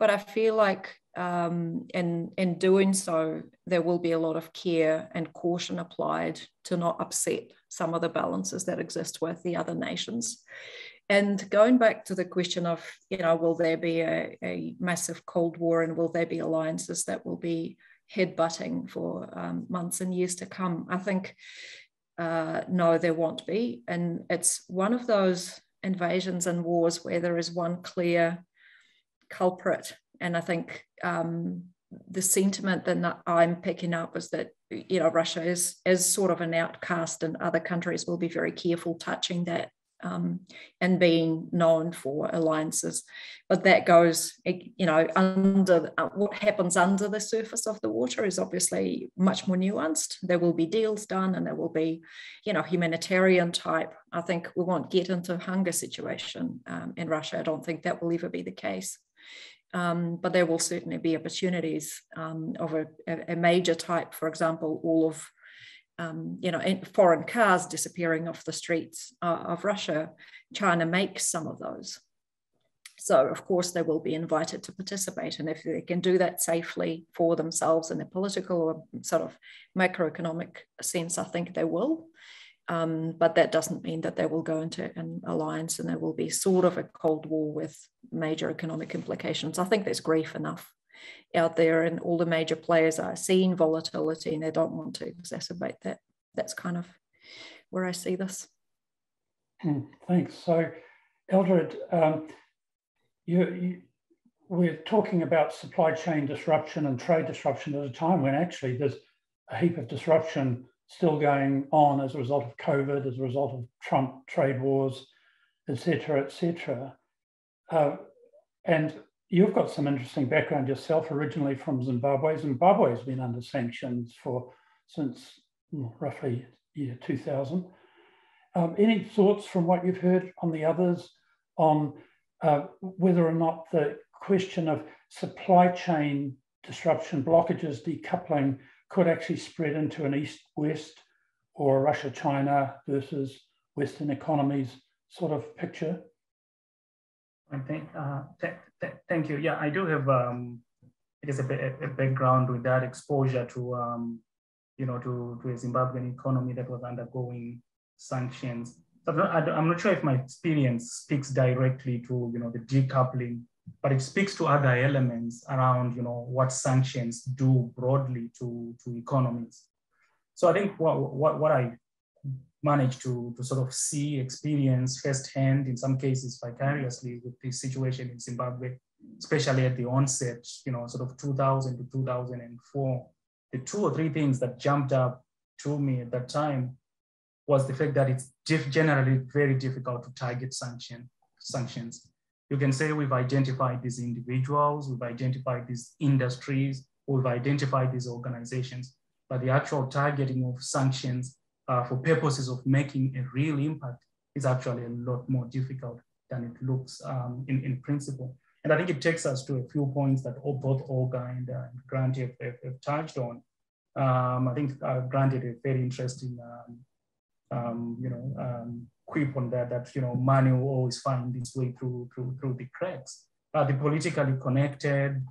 but I feel like um, in in doing so, there will be a lot of care and caution applied to not upset some of the balances that exist with the other nations. And going back to the question of, you know, will there be a, a massive Cold War and will there be alliances that will be headbutting for um, months and years to come? I think uh, no, there won't be. And it's one of those invasions and wars where there is one clear culprit. And I think um, the sentiment that I'm picking up is that you know Russia is is sort of an outcast, and other countries will be very careful touching that um, and being known for alliances. But that goes, you know, under uh, what happens under the surface of the water is obviously much more nuanced. There will be deals done, and there will be, you know, humanitarian type. I think we won't get into hunger situation um, in Russia. I don't think that will ever be the case. Um, but there will certainly be opportunities um, of a, a, major type, for example, all of um, you know foreign cars disappearing off the streets uh, of Russia. China makes some of those. So of course they will be invited to participate, and if they can do that safely for themselves in a political or sort of macroeconomic sense, I think they will. Um, but that doesn't mean that they will go into an alliance and there will be sort of a Cold War with major economic implications. I think there's grief enough out there, and all the major players are seeing volatility and they don't want to exacerbate that. That's kind of where I see this. Hmm, thanks. So, Eldrede, um, you, you, we're talking about supply chain disruption and trade disruption at a time when actually there's a heap of disruption still going on as a result of COVID, as a result of Trump trade wars, etc., etc. Uh, and you've got some interesting background yourself, originally from Zimbabwe. Zimbabwe has been under sanctions for since roughly year 2000. Um, any thoughts from what you've heard on the others on uh, whether or not the question of supply chain disruption, blockages, decoupling could actually spread into an east-west or Russia-China versus Western economies sort of picture? I think, uh, th th thank you. Yeah, I do have, um, it is a, a, background with that exposure to, um, you know, to, to a Zimbabwean economy that was undergoing sanctions. So I'm not sure if my experience speaks directly to, you know, the decoupling but it speaks to other elements around you know what sanctions do broadly to, to economies. So I think what, what, what I managed to, to sort of see, experience firsthand, in some cases vicariously with the situation in Zimbabwe, especially at the onset, you know, sort of 2000 to 2004, the two or three things that jumped up to me at that time was the fact that it's generally very difficult to target sanction, sanctions you can say we've identified these individuals, we've identified these industries, we've identified these organizations, but the actual targeting of sanctions uh, for purposes of making a real impact is actually a lot more difficult than it looks um, in, in principle. And I think it takes us to a few points that both Olga and, uh, Grant have, have, have, touched on. Um, I think uh, Grant had a very interesting, um, um you know, um, quip on that, that, you know, money will always find its way through, through, through the cracks. Uh, the politically connected,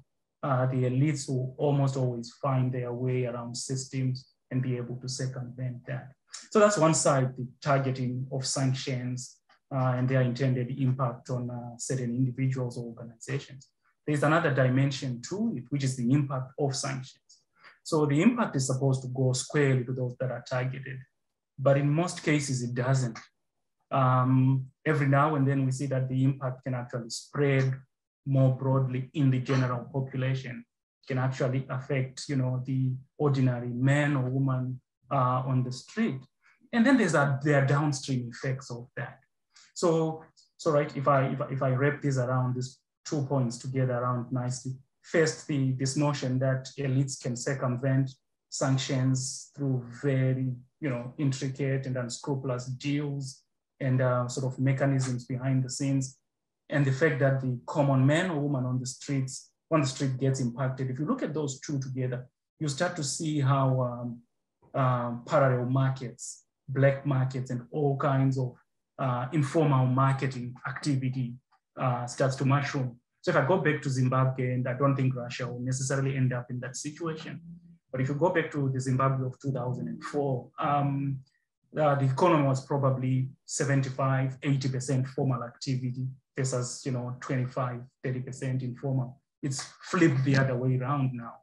uh, the elites will almost always find their way around systems and be able to circumvent that. So that's one side, the targeting of sanctions uh, and their intended impact on uh, certain individuals or organizations. There's another dimension to it, which is the impact of sanctions. So the impact is supposed to go squarely to those that are targeted, but in most cases it doesn't um, every now and then we see that the impact can actually spread more broadly in the general population, can actually affect, you know, the ordinary man or woman uh, on the street. And then there's a, there are downstream effects of that. So, so right, if I, if I, if I wrap this around these two points together around nicely, first, the, this notion that elites can circumvent sanctions through very, you know, intricate and unscrupulous deals and uh, sort of mechanisms behind the scenes, and the fact that the common man or woman on the streets, on the street gets impacted. If you look at those two together, you start to see how um, um, parallel markets, black markets, and all kinds of uh, informal marketing activity uh, starts to mushroom. So if I go back to Zimbabwe, and I don't think Russia will necessarily end up in that situation, but if you go back to the Zimbabwe of 2004, um, uh, the economy was probably 75, 80% formal activity versus, you know, 25, 30% informal. It's flipped the other way around now.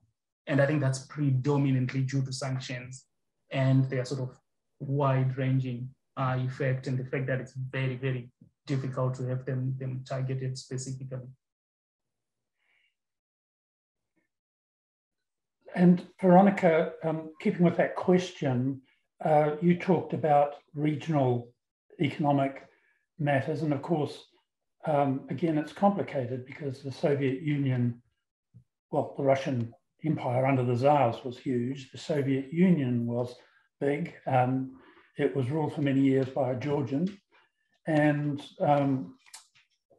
And I think that's predominantly due to sanctions and their sort of wide ranging uh, effect and the fact that it's very, very difficult to have them, them targeted specifically. And Veronika, um, keeping with that question, uh, you talked about regional economic matters. And of course, um, again, it's complicated because the Soviet Union, well, the Russian Empire under the Tsars was huge. The Soviet Union was big. Um, it was ruled for many years by a Georgian. And um,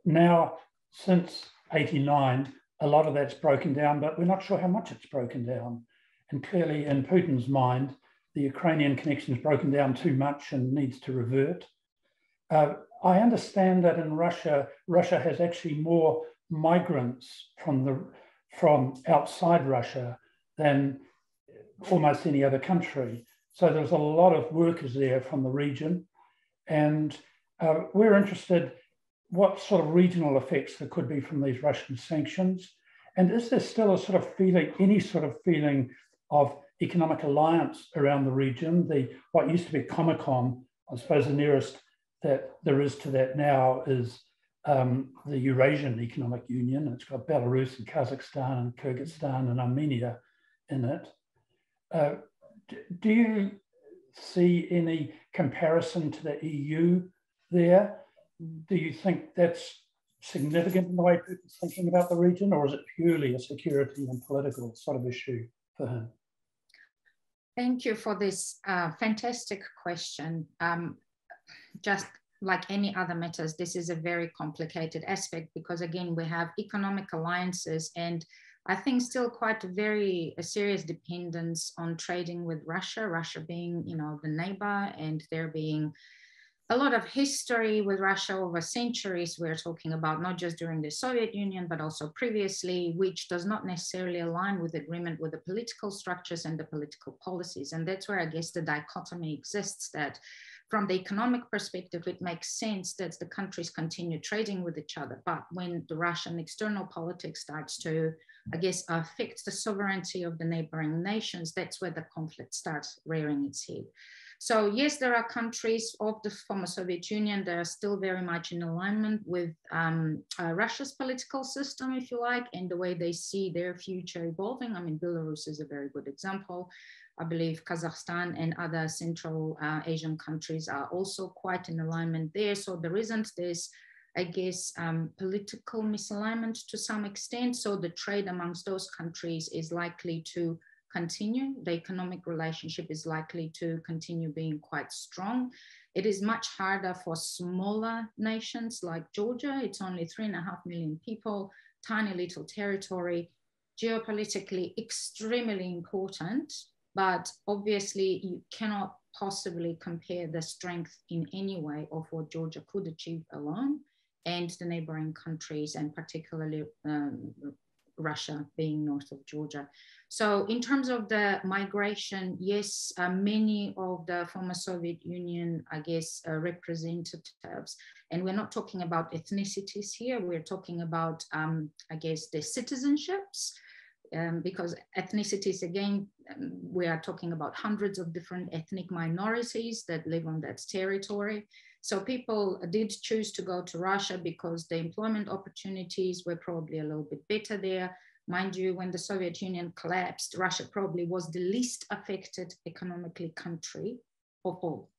now, since 89, a lot of that's broken down, but we're not sure how much it's broken down. And clearly, in Putin's mind, the Ukrainian connection is broken down too much and needs to revert. Uh, I understand that in Russia, Russia has actually more migrants from the from outside Russia than almost any other country. So there's a lot of workers there from the region, and uh, we're interested what sort of regional effects there could be from these Russian sanctions? And is there still a sort of feeling, any sort of feeling of economic alliance around the region? The what used to be Comecon, I suppose the nearest that there is to that now is um, the Eurasian Economic Union. It's got Belarus and Kazakhstan and Kyrgyzstan and Armenia in it. Uh, do you see any comparison to the EU there? do you think that's significant in the way Putin's thinking about the region, or is it purely a security and political sort of issue for him? Thank you for this uh, fantastic question. Um, just like any other matters, this is a very complicated aspect because again, we have economic alliances and I think still quite a very a serious dependence on trading with Russia, Russia being, you know, the neighbor and there being a lot of history with Russia over centuries. We're talking about not just during the Soviet Union, but also previously, which does not necessarily align with agreement with the political structures and the political policies. And that's where I guess the dichotomy exists that from the economic perspective, it makes sense that the countries continue trading with each other. But when the Russian external politics starts to, I guess, affect the sovereignty of the neighboring nations, that's where the conflict starts rearing its head. So yes, there are countries of the former Soviet Union that are still very much in alignment with um, uh, Russia's political system, if you like, and the way they see their future evolving. I mean, Belarus is a very good example. I believe Kazakhstan and other Central uh, Asian countries are also quite in alignment there. So there isn't this, I guess, um, political misalignment to some extent. So the trade amongst those countries is likely to continue. The economic relationship is likely to continue being quite strong. It is much harder for smaller nations like Georgia. It's only three and a half million people, tiny little territory, geopolitically extremely important, but obviously you cannot possibly compare the strength in any way of what Georgia could achieve alone and the neighboring countries and particularly um, Russia being north of Georgia. So in terms of the migration, yes, uh, many of the former Soviet Union, I guess, uh, representatives, and we're not talking about ethnicities here, we're talking about, um, I guess, the citizenships, um, because ethnicities, again, um, we are talking about hundreds of different ethnic minorities that live on that territory. So people did choose to go to Russia because the employment opportunities were probably a little bit better there. Mind you, when the Soviet Union collapsed, Russia probably was the least affected economically country of all.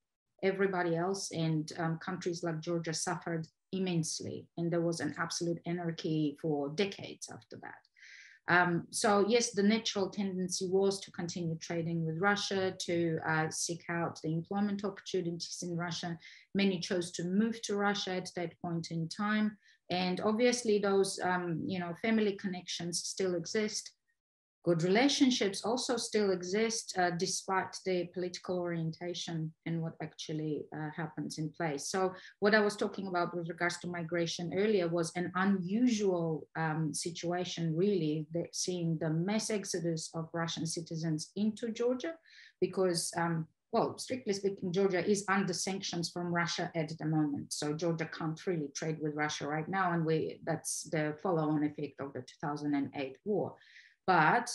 Everybody else and um, countries like Georgia suffered immensely, and there was an absolute anarchy for decades after that. Um, so yes, the natural tendency was to continue trading with Russia, to uh, seek out the employment opportunities in Russia. Many chose to move to Russia at that point in time. And obviously those, um, you know, family connections still exist. Good relationships also still exist uh, despite the political orientation and what actually uh, happens in place. So what I was talking about with regards to migration earlier was an unusual um, situation really that seeing the mass exodus of Russian citizens into Georgia because um, well, strictly speaking, Georgia is under sanctions from Russia at the moment. So Georgia can't really trade with Russia right now. And we that's the follow-on effect of the 2008 war. But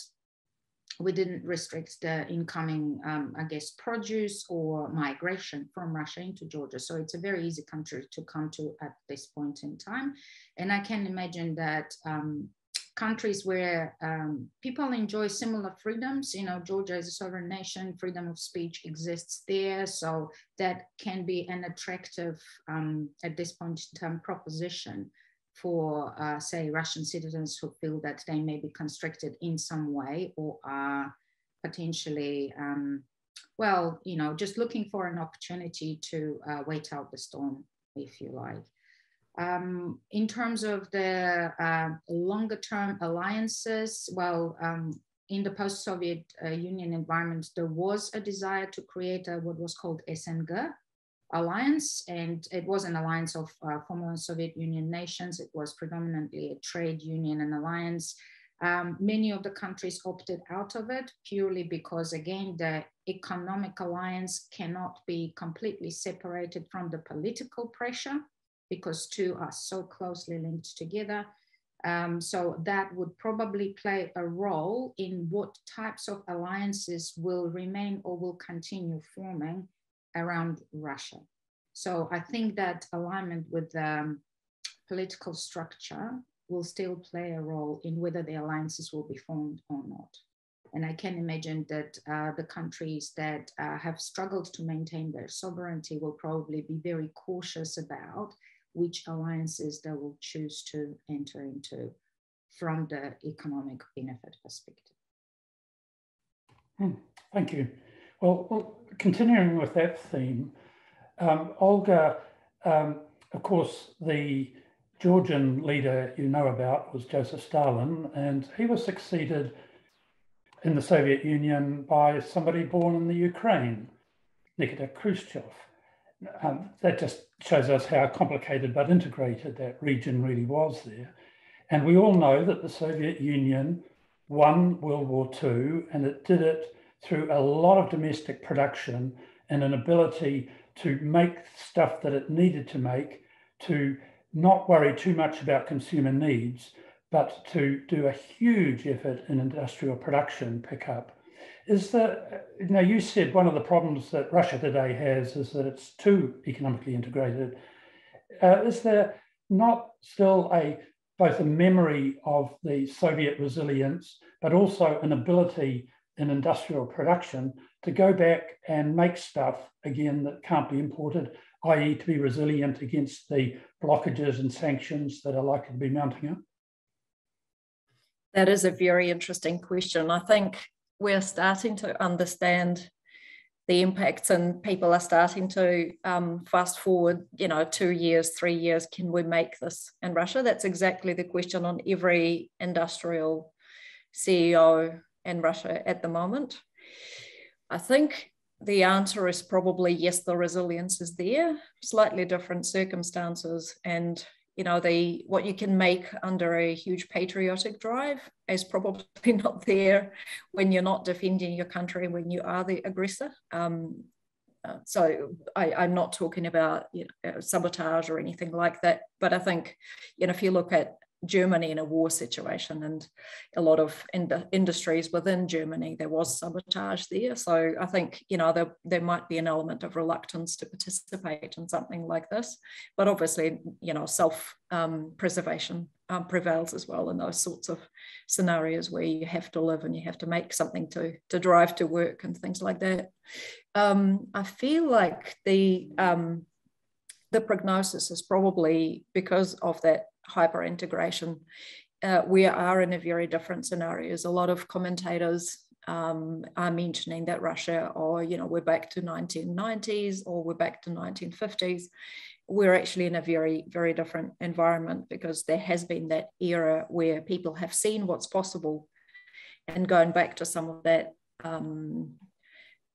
we didn't restrict the incoming, um, I guess, produce or migration from Russia into Georgia. So it's a very easy country to come to at this point in time. And I can imagine that um, countries where um, people enjoy similar freedoms, you know, Georgia is a sovereign nation, freedom of speech exists there. So that can be an attractive, um, at this point in time, proposition for, uh, say, Russian citizens who feel that they may be constricted in some way or are potentially, um, well, you know, just looking for an opportunity to uh, wait out the storm, if you like. Um, in terms of the uh, longer term alliances, well, um, in the post-Soviet uh, Union environment, there was a desire to create a, what was called SNG, alliance, and it was an alliance of uh, former Soviet Union nations. It was predominantly a trade union and alliance. Um, many of the countries opted out of it purely because, again, the economic alliance cannot be completely separated from the political pressure because two are so closely linked together. Um, so that would probably play a role in what types of alliances will remain or will continue forming around Russia. So I think that alignment with the um, political structure will still play a role in whether the alliances will be formed or not. And I can imagine that uh, the countries that uh, have struggled to maintain their sovereignty will probably be very cautious about which alliances they will choose to enter into from the economic benefit perspective. Hmm, thank you. Well, well, continuing with that theme, um, Olga, um, of course, the Georgian leader you know about was Joseph Stalin, and he was succeeded in the Soviet Union by somebody born in the Ukraine, Nikita Khrushchev. Um, that just shows us how complicated but integrated that region really was there. And we all know that the Soviet Union won World War II and it did it through a lot of domestic production and an ability to make stuff that it needed to make, to not worry too much about consumer needs, but to do a huge effort in industrial production pickup. Is that, now you said one of the problems that Russia today has is that it's too economically integrated. Uh, is there not still a both a memory of the Soviet resilience, but also an ability in industrial production to go back and make stuff again that can't be imported, i.e., to be resilient against the blockages and sanctions that are likely to be mounting up? That is a very interesting question. I think we're starting to understand the impacts and people are starting to um, fast forward you know two years three years can we make this in russia that's exactly the question on every industrial ceo in Russia at the moment? I think the answer is probably yes, the resilience is there, slightly different circumstances. And you know, the what you can make under a huge patriotic drive is probably not there when you're not defending your country, when you are the aggressor. Um, uh, so I, am not talking about you know, sabotage or anything like that, but I think you know if you look at Germany in a war situation and a lot of ind- industries within Germany, there was sabotage there. So I think, you know, there, there might be an element of reluctance to participate in something like this. But obviously, you know, self um, preservation um, prevails as well in those sorts of scenarios where you have to live and you have to make something to, to drive to work and things like that. Um, I feel like the um, the prognosis is probably because of that hyper integration. Uh, we are in a very different scenarios. A lot of commentators um, are mentioning that Russia, or you know, we're back to 1990s or we're back to 1950s. We're actually in a very, very different environment because there has been that era where people have seen what's possible, and going back to some of that. Um,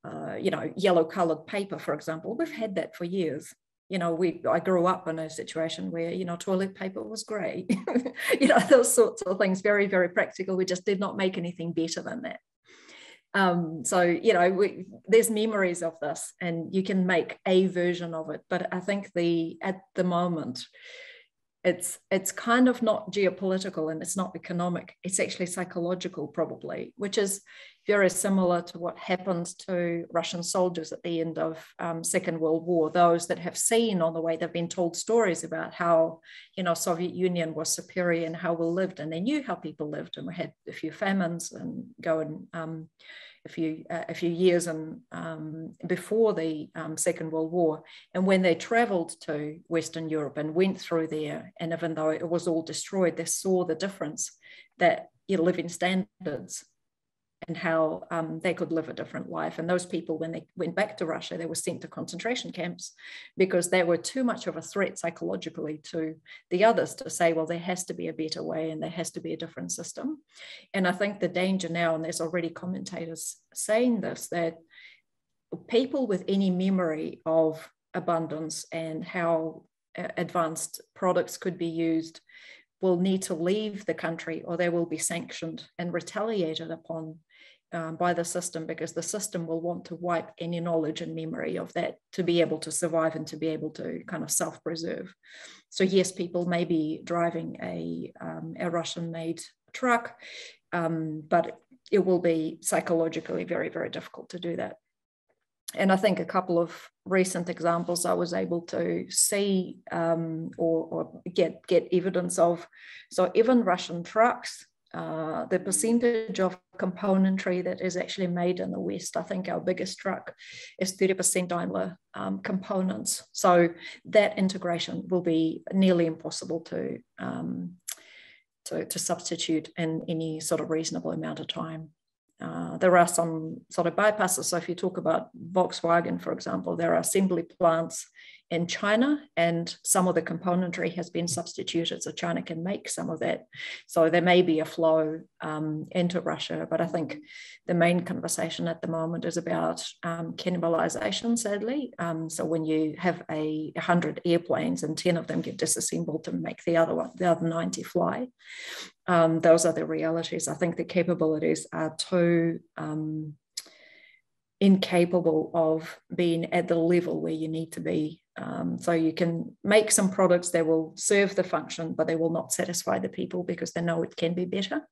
uh, you know, yellow colored paper, for example, we've had that for years you know, we I grew up in a situation where, you know, toilet paper was grey. you know, those sorts of things, very, very practical. We just did not make anything better than that. Um, so, you know, we, there's memories of this and you can make a version of it. But I think the at the moment, it's it's kind of not geopolitical and it's not economic. It's actually psychological probably which is very similar to what happened to russian soldiers at the end of um, second world war. Those that have seen on the way they've been told stories about how you know soviet union was superior and how we lived and they knew how people lived and we had a few famines and go and um, a few uh, a few years and um, before the um, Second World War, and when they travelled to Western Europe and went through there, and even though it was all destroyed, they saw the difference that your living standards and how um, they could live a different life. And those people, when they went back to Russia, they were sent to concentration camps because they were too much of a threat psychologically to the others to say, well, there has to be a better way and there has to be a different system. And I think the danger now, and there's already commentators saying this, that people with any memory of abundance and how uh, advanced products could be used will need to leave the country or they will be sanctioned and retaliated upon um, by the system because the system will want to wipe any knowledge and memory of that to be able to survive and to be able to kind of self-preserve. So yes, people may be driving a, um, a Russian-made truck, um, but it will be psychologically very, very difficult to do that. And I think a couple of recent examples I was able to see um, or, or get, get evidence of. So even Russian trucks uh, the percentage of componentry that is actually made in the West. I think our biggest truck is 30% Daimler um, components. So that integration will be nearly impossible to, um, to, to, substitute in any sort of reasonable amount of time. Uh, there are some sort of bypasses. So if you talk about Volkswagen, for example, there are assembly plants in China, and some of the componentry has been substituted, so China can make some of that. So there may be a flow um, into Russia, but I think the main conversation at the moment is about um, cannibalization, sadly. Um, so when you have a 100 airplanes and 10 of them get disassembled to make the other one, the other 90 fly, um, those are the realities. I think the capabilities are too um, incapable of being at the level where you need to be um, so you can make some products that will serve the function, but they will not satisfy the people because they know it can be better.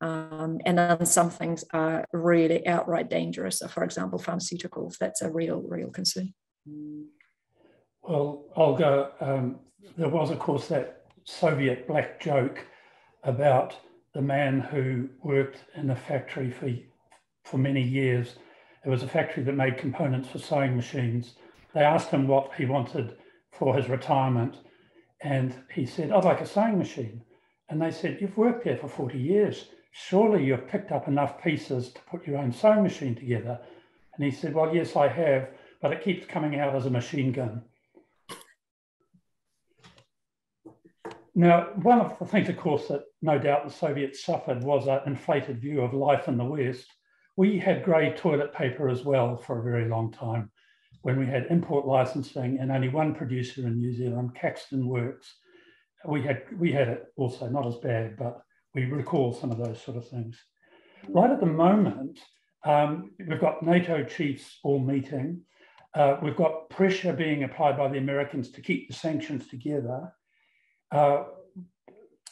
Um, and then some things are really outright dangerous. So for example, pharmaceuticals, that's a real, real concern. Well, Olga, um, there was, of course, that Soviet black joke about the man who worked in a factory for, for many years. It was a factory that made components for sewing machines they asked him what he wanted for his retirement. And he said, I'd like a sewing machine. And they said, You've worked there for 40 years. Surely you've picked up enough pieces to put your own sewing machine together. And he said, Well, yes, I have, but it keeps coming out as a machine gun. Now, one of the things, of course, that no doubt the Soviets suffered was an inflated view of life in the West. We had grey toilet paper as well for a very long time when we had import licensing and only one producer in New Zealand, Caxton Works. We had we had it also not as bad, but we recall some of those sort of things. Right at the moment, um, we've got NATO chiefs all meeting. Uh, we've got pressure being applied by the Americans to keep the sanctions together. Uh,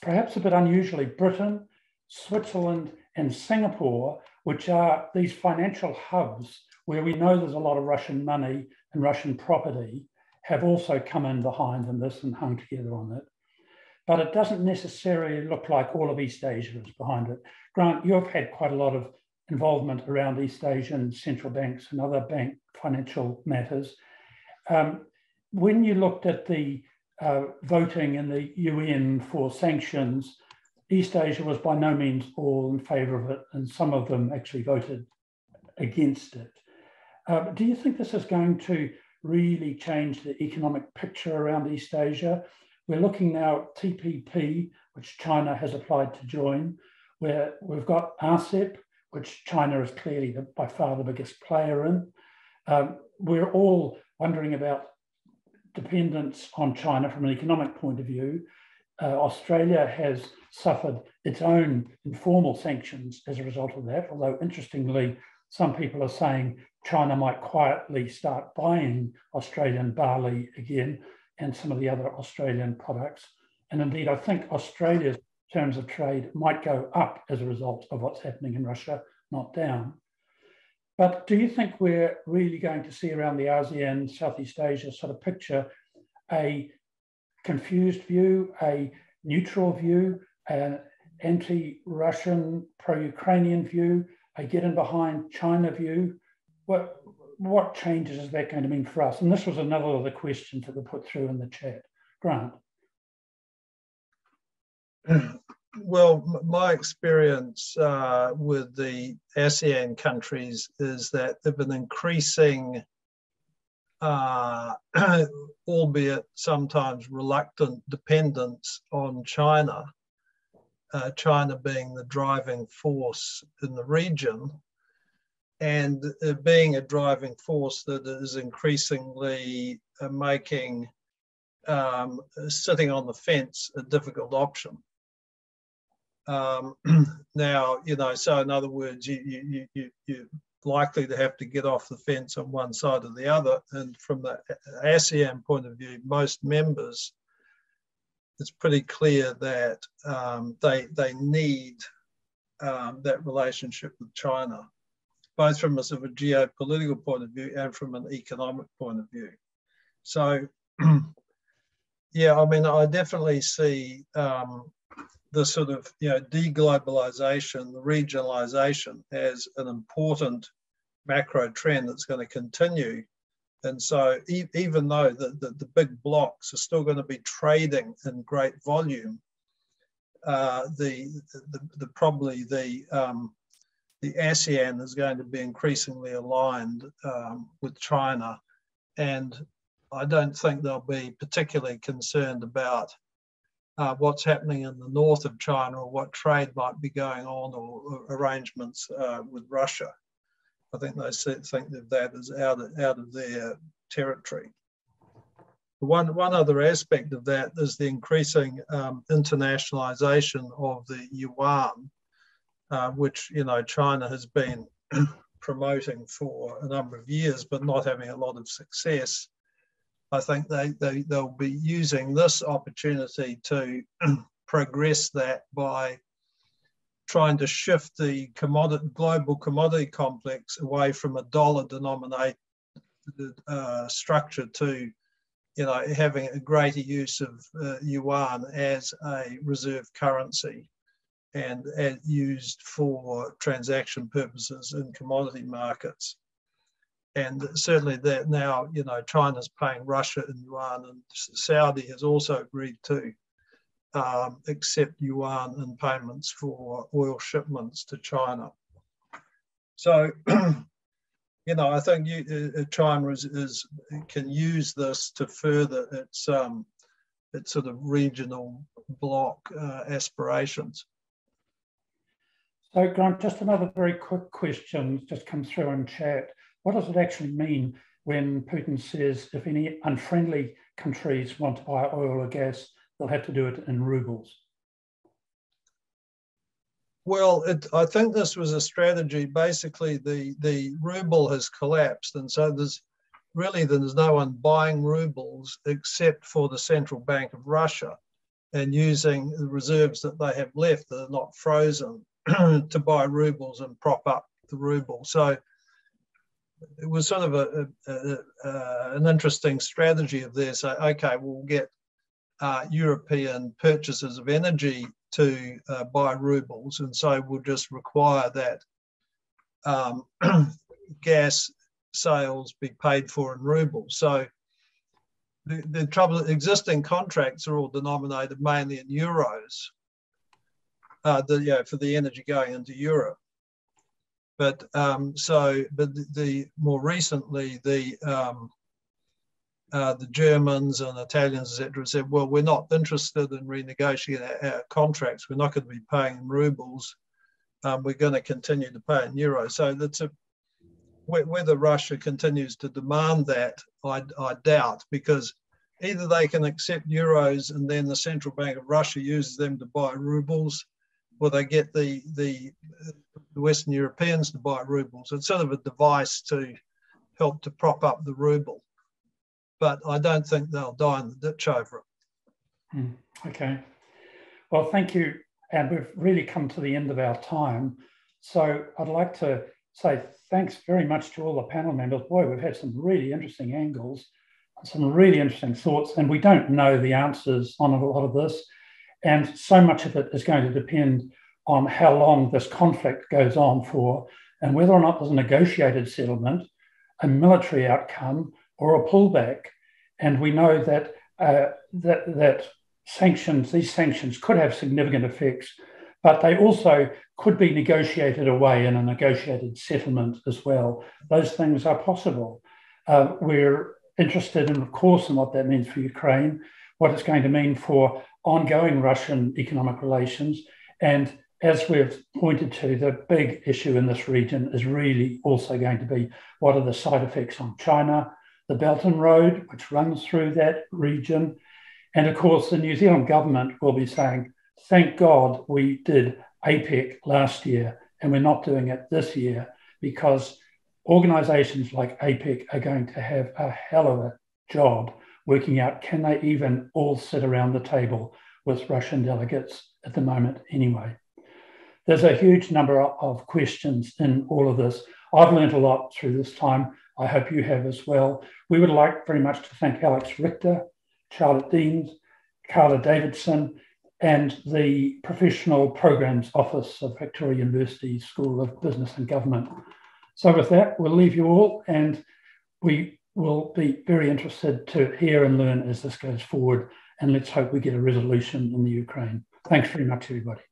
perhaps a bit unusually, Britain, Switzerland, and Singapore, which are these financial hubs where we know there's a lot of Russian money and Russian property, have also come in behind in this and hung together on it. But it doesn't necessarily look like all of East Asia is behind it. Grant, you've had quite a lot of involvement around East Asian central banks and other bank financial matters. Um, when you looked at the uh, voting in the UN for sanctions, East Asia was by no means all in favour of it, and some of them actually voted against it. Uh, do you think this is going to really change the economic picture around East Asia? We're looking now at TPP, which China has applied to join, where we've got RCEP, which China is clearly the, by far the biggest player in. Um, we're all wondering about dependence on China from an economic point of view. Uh, Australia has suffered its own informal sanctions as a result of that, although interestingly, some people are saying China might quietly start buying Australian barley again. and some of the other Australian products. And indeed, I think Australia's terms of trade might go up as a result of what's happening in Russia, not down. But do you think we're really going to see around the ASEAN, Southeast Asia sort of picture a confused view, a neutral view, an anti Russian, pro Ukrainian view, a get in behind China view? What, what changes is that going to mean for us? And this was another of the questions that were put through in the chat. Grant. Well, my experience uh, with the ASEAN countries is that they've been increasing, uh, albeit sometimes reluctant, dependence on China. Uh, China being the driving force in the region, and being a driving force that is increasingly uh, making um, sitting on the fence a difficult option. Um, now, you know, so in other words, you, you, you, you're likely to have to get off the fence on one side or the other. And from the ASEAN point of view, most members, it's pretty clear that um, they, they need um, that relationship with China, both from a sort of a geopolitical point of view and from an economic point of view. So, yeah, I mean, I definitely see um, the sort of you know deglobalization, the regionalization as an important macro trend that's going to continue. And so e even though the, the, the, big blocks are still going to be trading in great volume, uh, the, the, the, probably the um, the ASEAN is going to be increasingly aligned um, with China. And I don't think they'll be particularly concerned about uh, what's happening in the north of China or what trade might be going on or, or arrangements uh, with Russia. I think they think that that is out of, out of their territory. One, one other aspect of that is the increasing um, internationalization of the yuan, uh, which you know China has been promoting for a number of years, but not having a lot of success. I think they, they, they'll be using this opportunity to progress that by trying to shift the commodity, global commodity complex away from a dollar denominated uh, structure to you know, having a greater use of uh, yuan as a reserve currency and, used for transaction purposes in commodity markets and certainly that now you know China's paying Russia in yuan, and Saudi has also agreed to um, accept yuan in payments for oil shipments to China. So, you know, I think you, uh, China is, is, can use this to further its um, its sort of regional bloc uh, aspirations. So, Grant, just another very quick question just come through in chat. What does it actually mean when Putin says if any unfriendly countries want to buy oil or gas, they'll have to do it in rubles? Well, it, I think this was a strategy. Basically, the, the ruble has collapsed, and so there's really there's no one buying rubles except for the central bank of Russia, and using the reserves that they have left that are not frozen to buy rubles and prop up the ruble. So it was sort of a, a, a, an interesting strategy of theirs. So, okay, we'll get uh, European purchases of energy to uh, buy rubles, and so we'll just require that um, gas sales be paid for in rubles. So the, the trouble, existing contracts are all denominated mainly in euros. Uh, the, you know, for the energy going into Europe. But um, so, but the, the, more recently, the um, uh, the Germans and Italians, etc., said, "Well, we're not interested in renegotiating our, our contracts. We're not going to be paying in rubles. Um, we're going to continue to pay in euros." So that's a whether Russia continues to demand that, I, I doubt, because either they can accept euros and then the central bank of Russia uses them to buy rubles, or they get the the the Western Europeans to buy rubles. It's sort of a device to help to prop up the ruble. but I don't think they'll die in the ditch over it. Hmm. Okay. Well, thank you. And we've really come to the end of our time. So I'd like to say thanks very much to all the panel members. Boy, we've had some really interesting angles, some really interesting thoughts, and we don't know the answers on a lot of this. And so much of it is going to depend on how long this conflict goes on for and whether or not there's a negotiated settlement, a military outcome, or a pullback. And we know that uh, that that sanctions, these sanctions could have significant effects, but they also could be negotiated away in a negotiated settlement as well. Those things are possible. Uh, we're interested in, of course, in what that means for Ukraine, what it's going to mean for ongoing Russian economic relations, and as we've pointed to, the big issue in this region is really also going to be what are the side effects on China, the Belt and Road, which runs through that region. And of course, the New Zealand government will be saying, thank God we did APEC last year and we're not doing it this year because organizations like APEC are going to have a hell of a job working out can they even all sit around the table with Russian delegates at the moment anyway. There's a huge number of questions in all of this. I've learned a lot through this time. I hope you have as well. We would like very much to thank Alex Richter, Charlotte Deans, Carla Davidson, and the Professional Programs Office of Victoria University School of Business and Government. So with that, we'll leave you all and we will be very interested to hear and learn as this goes forward. And let's hope we get a resolution in the Ukraine. Thanks very much, everybody.